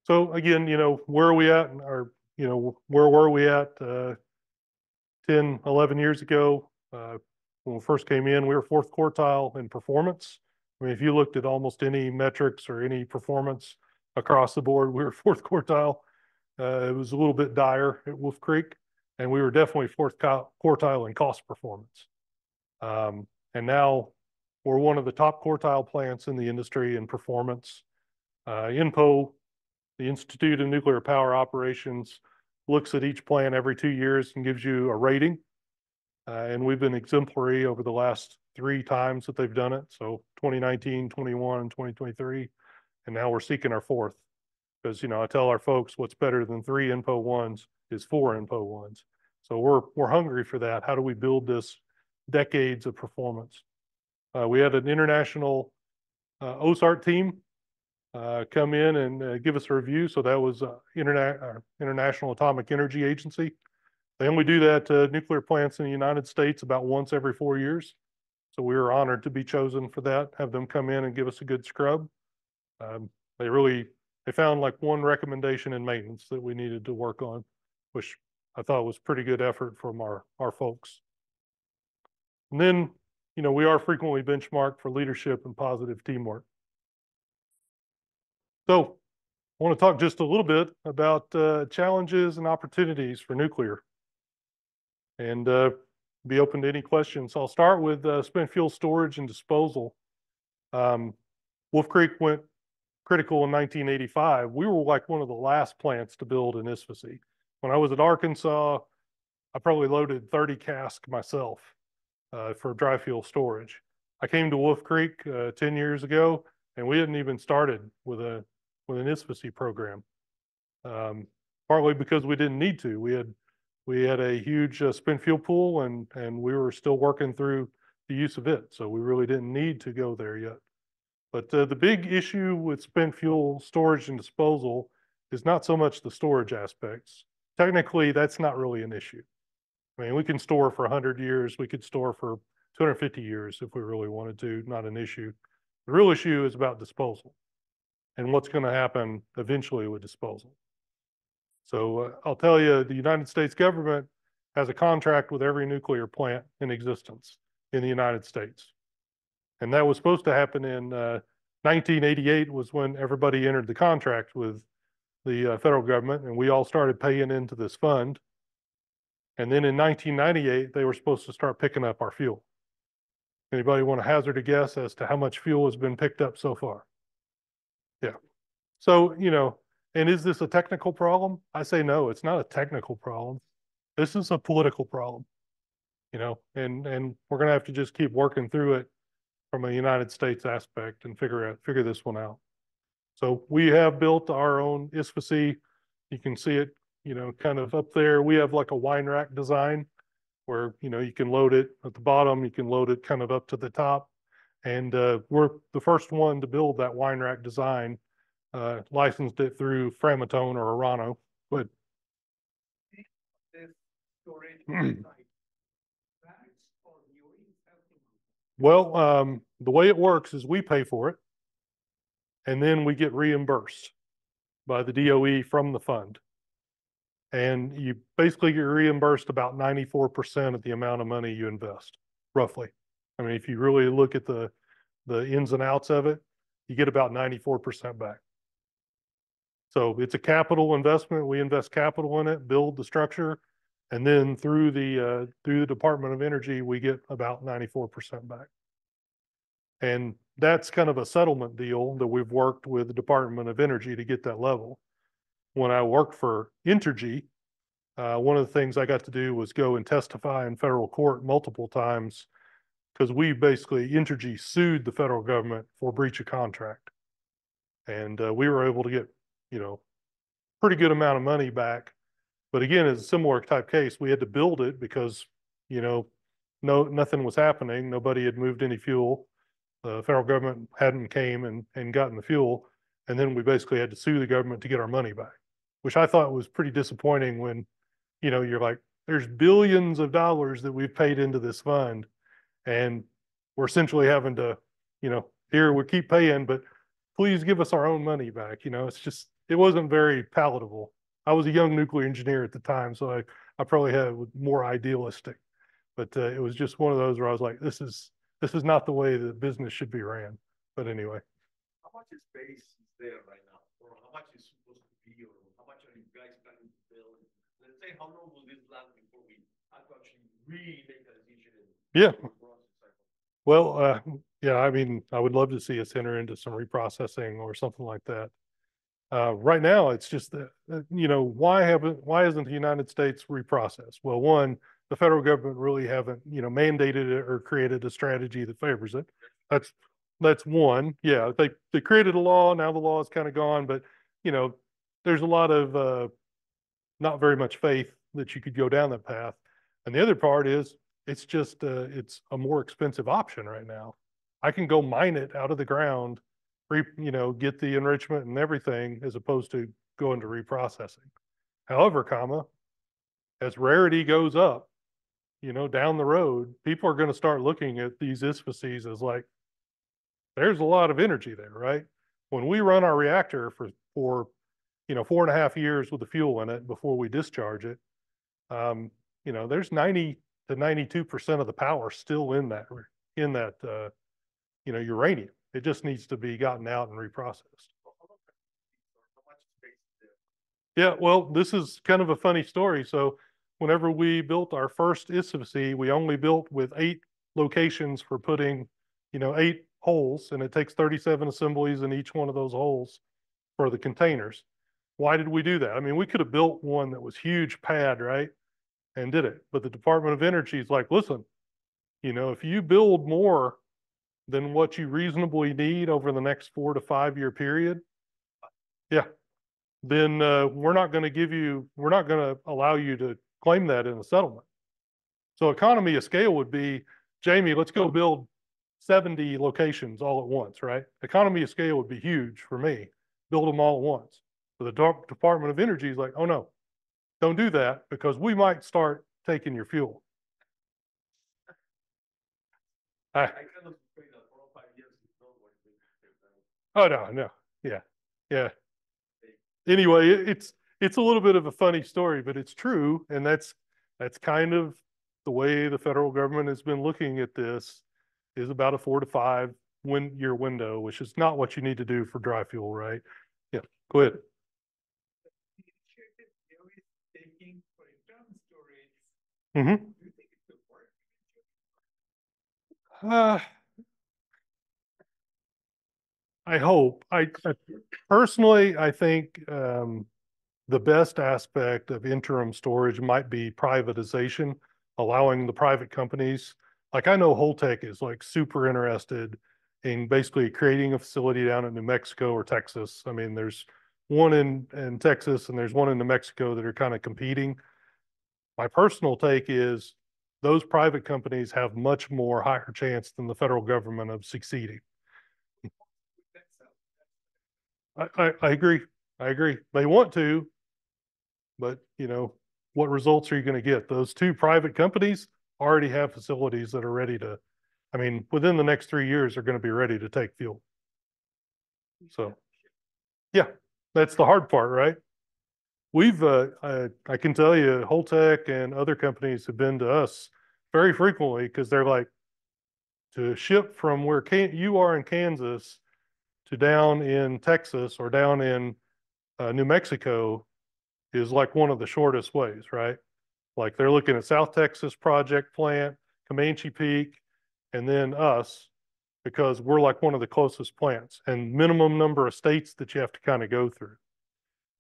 Speaker 1: So again, you know, where are we at or, you know, where were we at, uh, 10, 11 years ago? Uh, when we first came in, we were fourth quartile in performance. I mean, if you looked at almost any metrics or any performance across the board, we were *laughs* fourth quartile. Uh, it was a little bit dire at Wolf Creek, and we were definitely fourth quartile in cost performance. Um, and now we're one of the top quartile plants in the industry in performance. Uh, INPO, the Institute of Nuclear Power Operations, looks at each plant every two years and gives you a rating. Uh, and we've been exemplary over the last three times that they've done it. So 2019, 21, and 2023. And now we're seeking our fourth. Because, you know, I tell our folks what's better than three INPO ones is four INPO ones. So we're, we're hungry for that. How do we build this decades of performance? Uh, we had an international uh, OSART team uh, come in and uh, give us a review. So that was uh, Interna- uh, International Atomic Energy Agency. They only do that to nuclear plants in the United States about once every four years. So we were honored to be chosen for that, have them come in and give us a good scrub. Um, they really, they found like one recommendation in maintenance that we needed to work on, which I thought was pretty good effort from our, our folks. And then, you know, we are frequently benchmarked for leadership and positive teamwork. So I want to talk just a little bit about uh, challenges and opportunities for nuclear. And uh, be open to any questions. I'll start with uh, spent fuel storage and disposal. Um, Wolf Creek went critical in 1985. We were like one of the last plants to build in ISFSI. When I was at Arkansas, I probably loaded 30 casks myself uh, for dry fuel storage. I came to Wolf Creek uh, 10 years ago, and we hadn't even started with a with an ISFSI program. Um, partly because we didn't need to. We had we had a huge uh, spent fuel pool, and and we were still working through the use of it, so we really didn't need to go there yet. But uh, the big issue with spent fuel storage and disposal is not so much the storage aspects. Technically, that's not really an issue. I mean, we can store for 100 years, we could store for 250 years if we really wanted to, not an issue. The real issue is about disposal and what's going to happen eventually with disposal. So uh, I'll tell you, the United States government has a contract with every nuclear plant in existence in the United States. And that was supposed to happen in uh, 1988 was when everybody entered the contract with the uh, federal government and we all started paying into this fund. And then in 1998, they were supposed to start picking up our fuel. Anybody want to hazard a guess as to how much fuel has been picked up so far? Yeah. So, you know, and is this a technical problem? I say no, it's not a technical problem. This is a political problem. You know, and and we're gonna have to just keep working through it from a United States aspect and figure out figure this one out. So we have built our own ISFSI. You can see it, you know, kind of up there. We have like a wine rack design where, you know, you can load it at the bottom, you can load it kind of up to the top. And uh, we're the first one to build that wine rack design, uh, licensed it through Framatome or Orano. But
Speaker 2: This storage *clears throat*
Speaker 1: Mm.
Speaker 2: site. Banks or DOE helping?
Speaker 1: Well, um, the way it works is we pay for it, and then we get reimbursed by the DOE from the fund. And you basically get reimbursed about ninety-four percent of the amount of money you invest, roughly. I mean, if you really look at the, the ins and outs of it, you get about ninety-four percent back. So it's a capital investment. We invest capital in it, build the structure, and then through the, uh, through the Department of Energy, we get about ninety-four percent back. And that's kind of a settlement deal that we've worked with the Department of Energy to get that level. When I worked for Entergy, uh, one of the things I got to do was go and testify in federal court multiple times because we basically, Entergy sued the federal government for breach of contract. And uh, we were able to get, you know, pretty good amount of money back. But again, it's a similar type case. We had to build it because, you know, no, nothing was happening. Nobody had moved any fuel. The federal government hadn't came and, and gotten the fuel. And then we basically had to sue the government to get our money back, which I thought was pretty disappointing when, you know, you're like, there's billions of dollars that we've paid into this fund. And we're essentially having to, you know, here we keep paying, but please give us our own money back. You know, it's just, it wasn't very palatable. I was a young nuclear engineer at the time, so I, I probably had more idealistic. But uh, it was just one of those where I was like, this is, this is not the way that business should be ran. But anyway,
Speaker 2: How much space is there right now? Or how much is supposed to be, or how much are you guys planning to build? Let's say, how long will this last before we have to actually really make a decision? and-
Speaker 1: Yeah.
Speaker 2: Process, I hope.
Speaker 1: well, uh, yeah, I mean, I would love to see us enter into some reprocessing or something like that. Uh, right now, it's just that, uh, you know, why haven't, why isn't the United States reprocessed? Well, one, the federal government really haven't, you know, mandated it or created a strategy that favors it. That's, that's one. Yeah, they, they created a law, now the law is kind of gone, but, you know, there's a lot of, uh, not very much faith that you could go down that path. And the other part is, it's just, uh, it's a more expensive option right now. I can go mine it out of the ground, re, you know, get the enrichment and everything as opposed to going to reprocessing. However, comma, as rarity goes up, you know, down the road, people are gonna start looking at these ISFSIs as like, there's a lot of energy there, right? When we run our reactor for, for, you know, four and a half years with the fuel in it before we discharge it, um, you know, there's ninety to ninety-two percent of the power still in that, in that, uh, you know, uranium. It just needs to be gotten out and reprocessed.
Speaker 2: How how long can it be, or how much space is there?
Speaker 1: Yeah, well, this is kind of a funny story. So whenever we built our first ISFSI, we only built with eight locations for putting, you know, eight holes, and it takes thirty-seven assemblies in each one of those holes for the containers. Why did we do that? I mean, we could have built one that was huge pad, right? And did it, but the Department of Energy is like, listen, you know, if you build more than what you reasonably need over the next four to five year period, yeah, then uh, we're not going to give you, we're not going to allow you to claim that in a settlement. So economy of scale would be, Jaime, let's go build seventy locations all at once, right? Economy of scale would be huge for me, build them all at once. But the Dep- Department of Energy is like, oh no, don't do that because we might start taking your fuel. *laughs* I-
Speaker 2: I kind of afraid that four or five years is not what it is.
Speaker 1: Oh, no, no, yeah, yeah. Anyway, it's, it's a little bit of a funny story, but it's true, and that's, that's kind of the way the federal government has been looking at this, is about a four to five win, year window, which is not what you need to do for dry fuel, right? Yeah, go ahead.
Speaker 2: initiative there is taking for interim storage,
Speaker 1: hmm
Speaker 2: do you think it could work?
Speaker 1: Uh, I hope. I, I personally, I think, um, the best aspect of interim storage might be privatization, allowing the private companies. Like I know Holtec is like super interested in basically creating a facility down in New Mexico or Texas. I mean, there's one in, in Texas and there's one in New Mexico that are kind of competing. My personal take is those private companies have much more higher chance than the federal government of succeeding. I, I, I agree. I agree. They want to, but you know, what results are you going to get? Those two private companies already have facilities that are ready to, I mean, within the next three years, they're going to be ready to take fuel. So, yeah, that's the hard part, right? We've, uh, I, I can tell you, Holtec and other companies have been to us very frequently because they're like, to ship from where can, you are in Kansas to down in Texas or down in uh, New Mexico is like one of the shortest ways, right? Like they're looking at South Texas Project Plant, Comanche Peak, and then us because we're like one of the closest plants and minimum number of states that you have to kind of go through.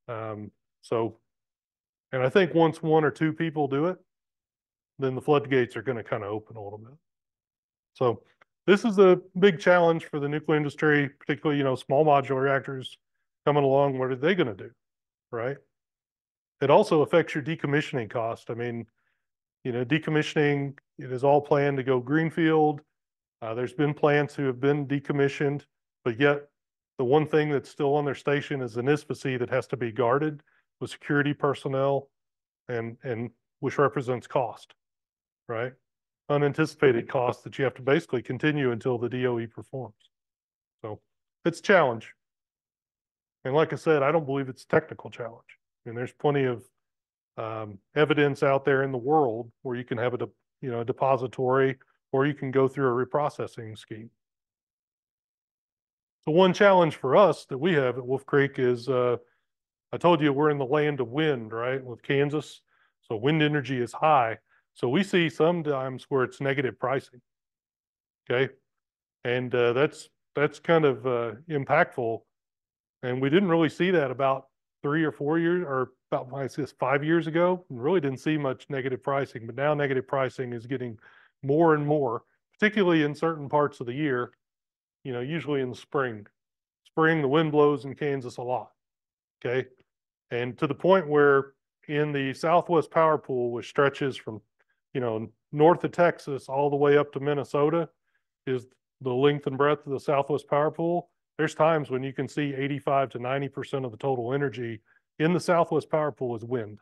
Speaker 1: Um, so, and I think once one or two people do it, then the floodgates are going to kind of open a little bit. So this is a big challenge for the nuclear industry, particularly, you know, small modular reactors coming along. What are they going to do? Right? It also affects your decommissioning cost. I mean, you know, decommissioning, it is all planned to go greenfield. Uh, there's been plants who have been decommissioned, but yet the one thing that's still on their station is an ISFSI that has to be guarded with security personnel and, and which represents cost, right? Unanticipated costs that you have to basically continue until the DOE performs. So it's a challenge. And like I said, I don't believe it's a technical challenge. And there's plenty of um, evidence out there in the world where you can have a, you know, a depository or you can go through a reprocessing scheme. The one challenge for us that we have at Wolf Creek is, uh, I told you we're in the land of wind, right, with Kansas. So wind energy is high. So we see sometimes where it's negative pricing. Okay? And uh, that's, that's kind of uh, impactful. And we didn't really see that about three or four years, or about, I guess, five years ago. Really didn't see much negative pricing, but now negative pricing is getting more and more, particularly in certain parts of the year. You know, usually in the spring. Spring, the wind blows in Kansas a lot. Okay? And to the point where in the Southwest Power Pool, which stretches from, you know, north of Texas all the way up to Minnesota, is the length and breadth of the Southwest Power Pool. There's times when you can see eighty-five to ninety percent of the total energy in the Southwest Power Pool is wind.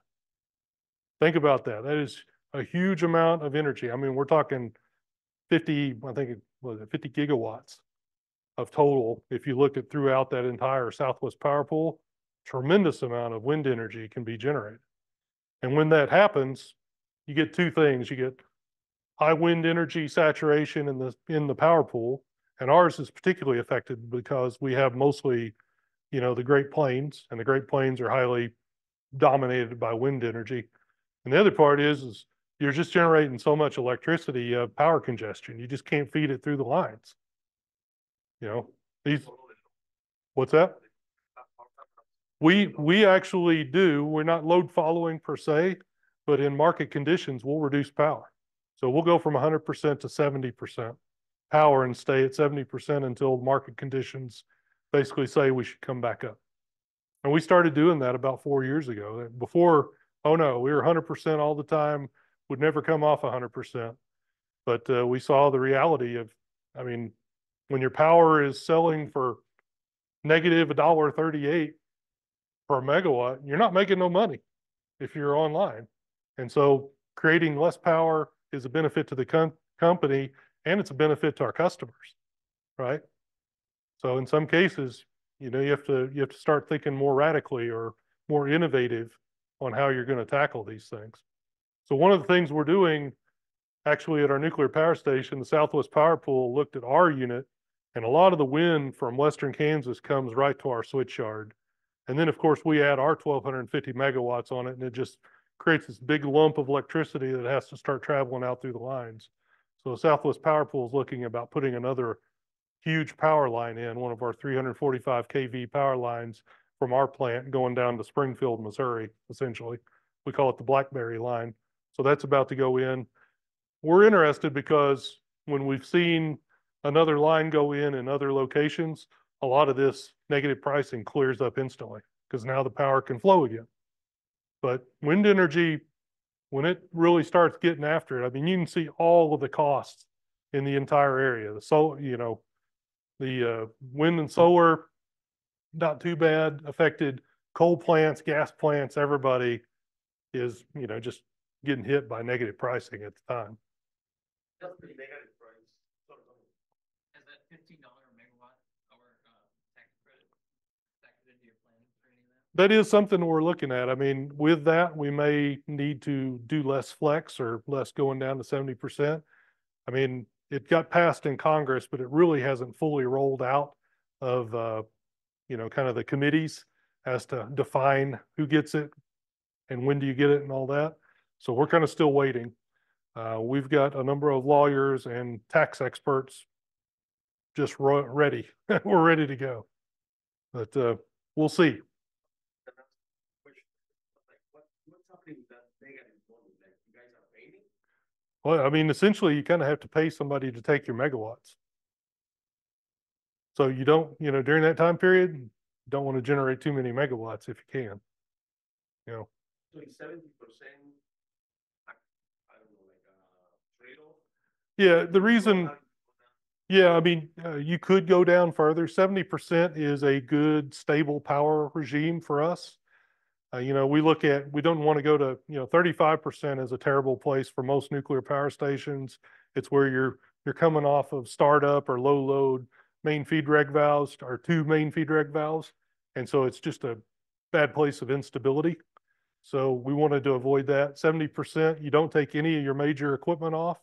Speaker 1: Think about that. That is a huge amount of energy. I mean, we're talking fifty, I think it was it fifty gigawatts of total. If you look at throughout that entire Southwest Power Pool, tremendous amount of wind energy can be generated. And when that happens, you get two things. You get high wind energy saturation in the, in the power pool. And ours is particularly affected because we have mostly, you know, the Great Plains and the Great Plains are highly dominated by wind energy. And the other part is, is you're just generating so much electricity, have power congestion. You just can't feed it through the lines. You know, these, what's that? We, we actually do, we're not load following per se, but in market conditions, we'll reduce power. So we'll go from hundred percent to seventy percent power and stay at seventy percent until market conditions basically say we should come back up. And we started doing that about four years ago. Before, oh no, we were hundred percent all the time, would never come off hundred percent. But uh, we saw the reality of, I mean, when your power is selling for negative a dollar thirty-eight per megawatt, you're not making no money if you're online. And so creating less power is a benefit to the com- company and it's a benefit to our customers, right? So in some cases, you know, you have to, you have to start thinking more radically or more innovative on how you're going to tackle these things. So one of the things we're doing actually at our nuclear power station, the Southwest Power Pool looked at our unit and a lot of the wind from western Kansas comes right to our switch yard. And then, of course, we add our twelve hundred and fifty megawatts on it and it just creates this big lump of electricity that has to start traveling out through the lines. So Southwest Power Pool is looking about putting another huge power line in, one of our three hundred forty-five KV power lines from our plant going down to Springfield, Missouri, essentially. We call it the Blackberry line. So that's about to go in. We're interested because when we've seen another line go in in other locations, a lot of this negative pricing clears up instantly because now the power can flow again. But wind energy, when it really starts getting after it, I mean, you can see all of the costs in the entire area. The so, you know, the uh, wind and solar, not too bad affected. Coal plants, gas plants, everybody is, you know, just getting hit by negative pricing at the time.
Speaker 2: That's pretty price. Sort of.
Speaker 4: Has that fifteen dollar megawatt hour, uh, tax credit factored into your plan for any of that?
Speaker 1: Is something we're looking at. I mean, with that, we may need to do less flex or less going down to seventy percent. I mean, it got passed in Congress, but it really hasn't fully rolled out of, uh, you know, kind of the committees as to define who gets it and when do you get it and all that. So we're kind of still waiting. Uh, we've got a number of lawyers and tax experts just ready. *laughs* We're ready to go. But, uh, we'll see.
Speaker 2: Which, like, what, what's happening with that negative money? Like, you guys are paying?
Speaker 1: Well, I mean, essentially, you kind of have to pay somebody to take your megawatts. So you don't, you know, during that time period, you don't want to generate too many megawatts if you can. You know,
Speaker 2: seventy percent. I don't know, like, uh,
Speaker 1: yeah, the reason, yeah, I mean, uh, you could go down further. Seventy percent is a good, stable power regime for us. Uh, you know, we look at, we don't want to go to, you know, thirty-five percent is a terrible place for most nuclear power stations. It's where you're, you're coming off of startup or low load main feed reg valves or two main feed reg valves. And so it's just a bad place of instability. So we wanted to avoid that. Seventy percent, you don't take any of your major equipment off.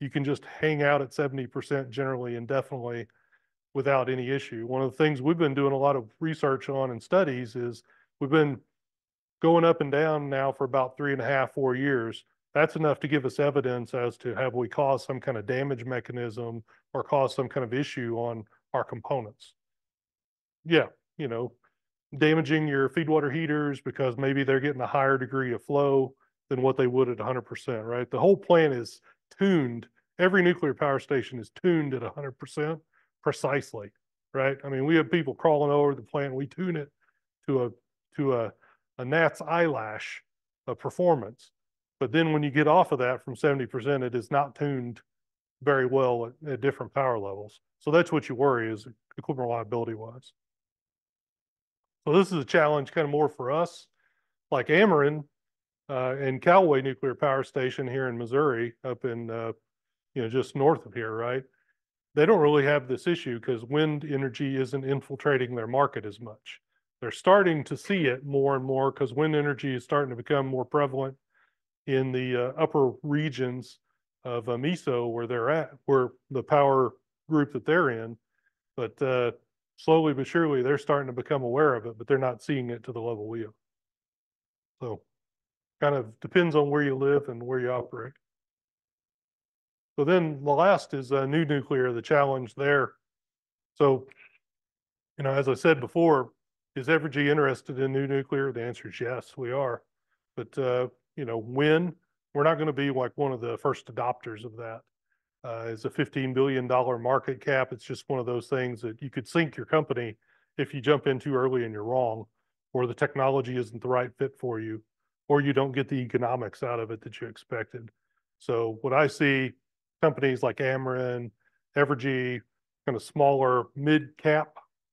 Speaker 1: You can just hang out at seventy percent generally indefinitely without any issue. One of the things we've been doing a lot of research on and studies is we've been going up and down now for about three and a half, four years. That's enough to give us evidence as to have we caused some kind of damage mechanism or caused some kind of issue on our components. Yeah, you know, damaging your feedwater heaters because maybe they're getting a higher degree of flow than what they would at hundred percent, right? The whole plant is tuned. Every nuclear power station is tuned at hundred percent precisely, right? I mean, we have people crawling over the plant. We tune it to a, to a, a gnat's eyelash of performance. But then when you get off of that from seventy percent, it is not tuned very well at, at different power levels. So that's what you worry is equipment reliability wise. So this is a challenge kind of more for us, like Ameren uh, and Callaway Nuclear Power Station here in Missouri, up in uh, you know just north of here, right? They don't really have this issue because wind energy isn't infiltrating their market as much. They're starting to see it more and more because wind energy is starting to become more prevalent in the uh, upper regions of uh, MISO where they're at, where the power group that they're in. But uh, slowly but surely, they're starting to become aware of it, but they're not seeing it to the level we are. So kind of depends on where you live and where you operate. So then the last is uh, new nuclear, the challenge there. So, you know, as I said before, is Evergy interested in new nuclear? The answer is yes, we are. But, uh, you know, when? We're not going to be like one of the first adopters of that. Uh, it's a $15 billion market cap. It's just one of those things that you could sink your company if you jump in too early and you're wrong, or the technology isn't the right fit for you, or you don't get the economics out of it that you expected. So what I see companies like Ameren, Evergy, kind of smaller mid-cap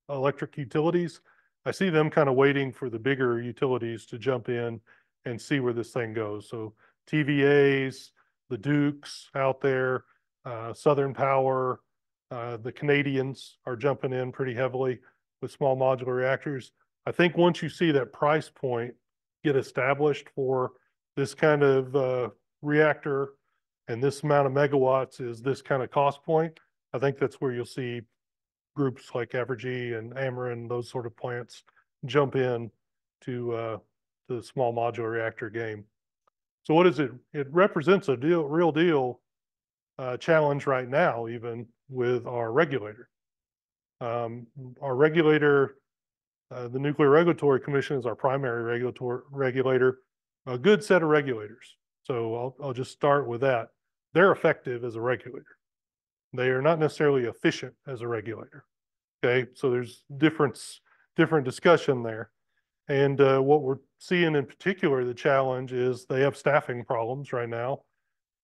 Speaker 1: electric utilities, I see them kind of waiting for the bigger utilities to jump in and see where this thing goes. So TVAs, the Dukes out there, uh, Southern Power, uh, the Canadians are jumping in pretty heavily with small modular reactors. I think once you see that price point get established for this kind of uh, reactor and this amount of megawatts is this kind of cost point, I think that's where you'll see groups like Evergy and Ameren, those sort of plants jump in to uh, the small modular reactor game. So what is it? It represents a deal, real deal uh, challenge right now, even with our regulator. Um, our regulator, uh, the Nuclear Regulatory Commission is our primary regulatory regulator, a good set of regulators. So I'll, I'll just start with that. They're effective as a regulator. They are not necessarily efficient as a regulator. Okay, so there's difference, different discussion there. And uh, what we're seeing in particular, the challenge is they have staffing problems right now.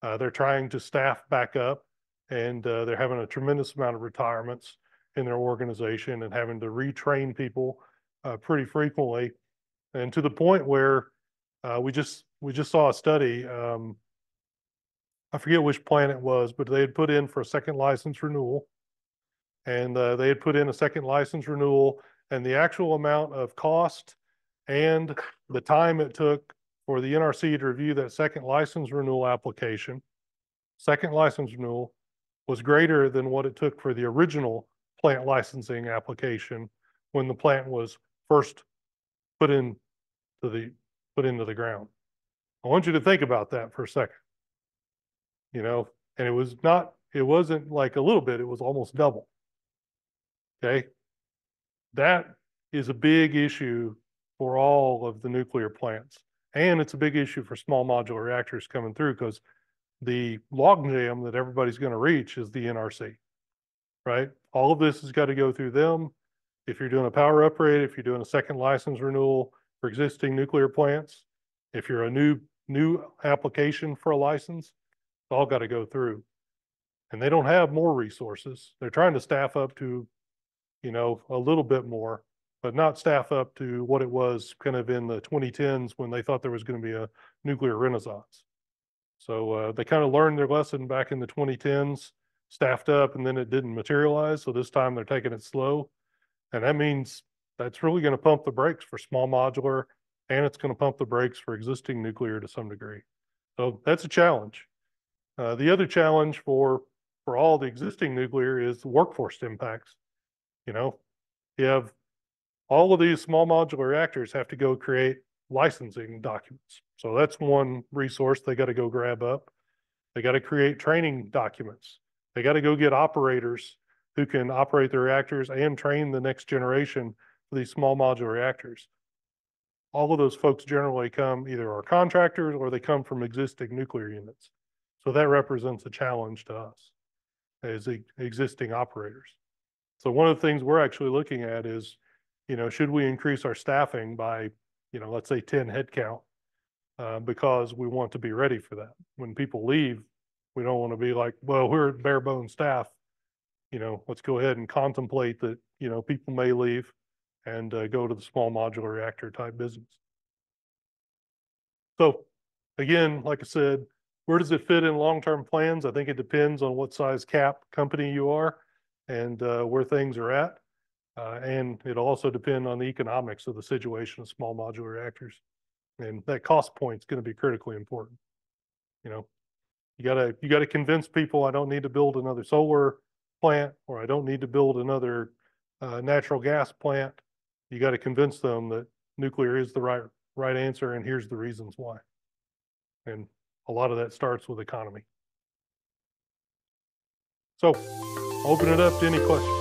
Speaker 1: Uh, they're trying to staff back up and uh, they're having a tremendous amount of retirements in their organization and having to retrain people uh, pretty frequently. And to the point where uh, we just we just saw a study. Um, I forget which plan it was, but they had put in for a second license renewal, and uh, they had put in a second license renewal, and the actual amount of cost and the time it took for the NRC to review that second license renewal application, second license renewal was greater than what it took for the original plant licensing application when the plant was first put in to the put into the ground. I want you to think about that for a second. You know, and it was not, it wasn't like a little bit, it was almost double. Okay. That is a big issue for all of the nuclear plants. And it's a big issue for small modular reactors coming through because the logjam that everybody's going to reach is the NRC, right? All of this has got to go through them. If you're doing a power upgrade, if you're doing a second license renewal for existing nuclear plants, if you're a new new application for a license, it's all got to go through. And they don't have more resources. They're trying to staff up to, you know, a little bit more but not staff up to what it was kind of in the 2010s when they thought there was going to be a nuclear renaissance. So uh, they kind of learned their lesson back in the 2010s, staffed up, and then it didn't materialize. So this time they're taking it slow. And that means that's really going to pump the brakes for small modular and it's going to pump the brakes for existing nuclear to some degree. So that's a challenge. Uh, the other challenge for, for all the existing nuclear is workforce impacts. You know, you have all of these small modular reactors have to go create licensing documents. So that's one resource they got to go grab up. They got to create training documents. They got to go get operators who can operate the reactors and train the next generation for these small modular reactors. All of those folks generally come either are contractors or they come from existing nuclear units. So that represents a challenge to us as existing operators. So one of the things we're actually looking at is, you know, should we increase our staffing by, you know, let's say ten headcount? Uh, because we want to be ready for that. When people leave, we don't want to be like, well, we're bare bone staff. You know, let's go ahead and contemplate that, you know, people may leave and uh, go to the small modular reactor type business. So again, like I said, where does it fit in long-term plans? I think it depends on what size cap company you are and uh, where things are at. Uh, and it'll also depend on the economics of the situation of small modular reactors. And that cost point is going to be critically important. You know, you gotta, you gotta convince people I don't need to build another solar plant or I don't need to build another uh, natural gas plant. You gotta convince them that nuclear is the right, right answer and here's the reasons why. And a lot of that starts with economy. So, open it up to any questions.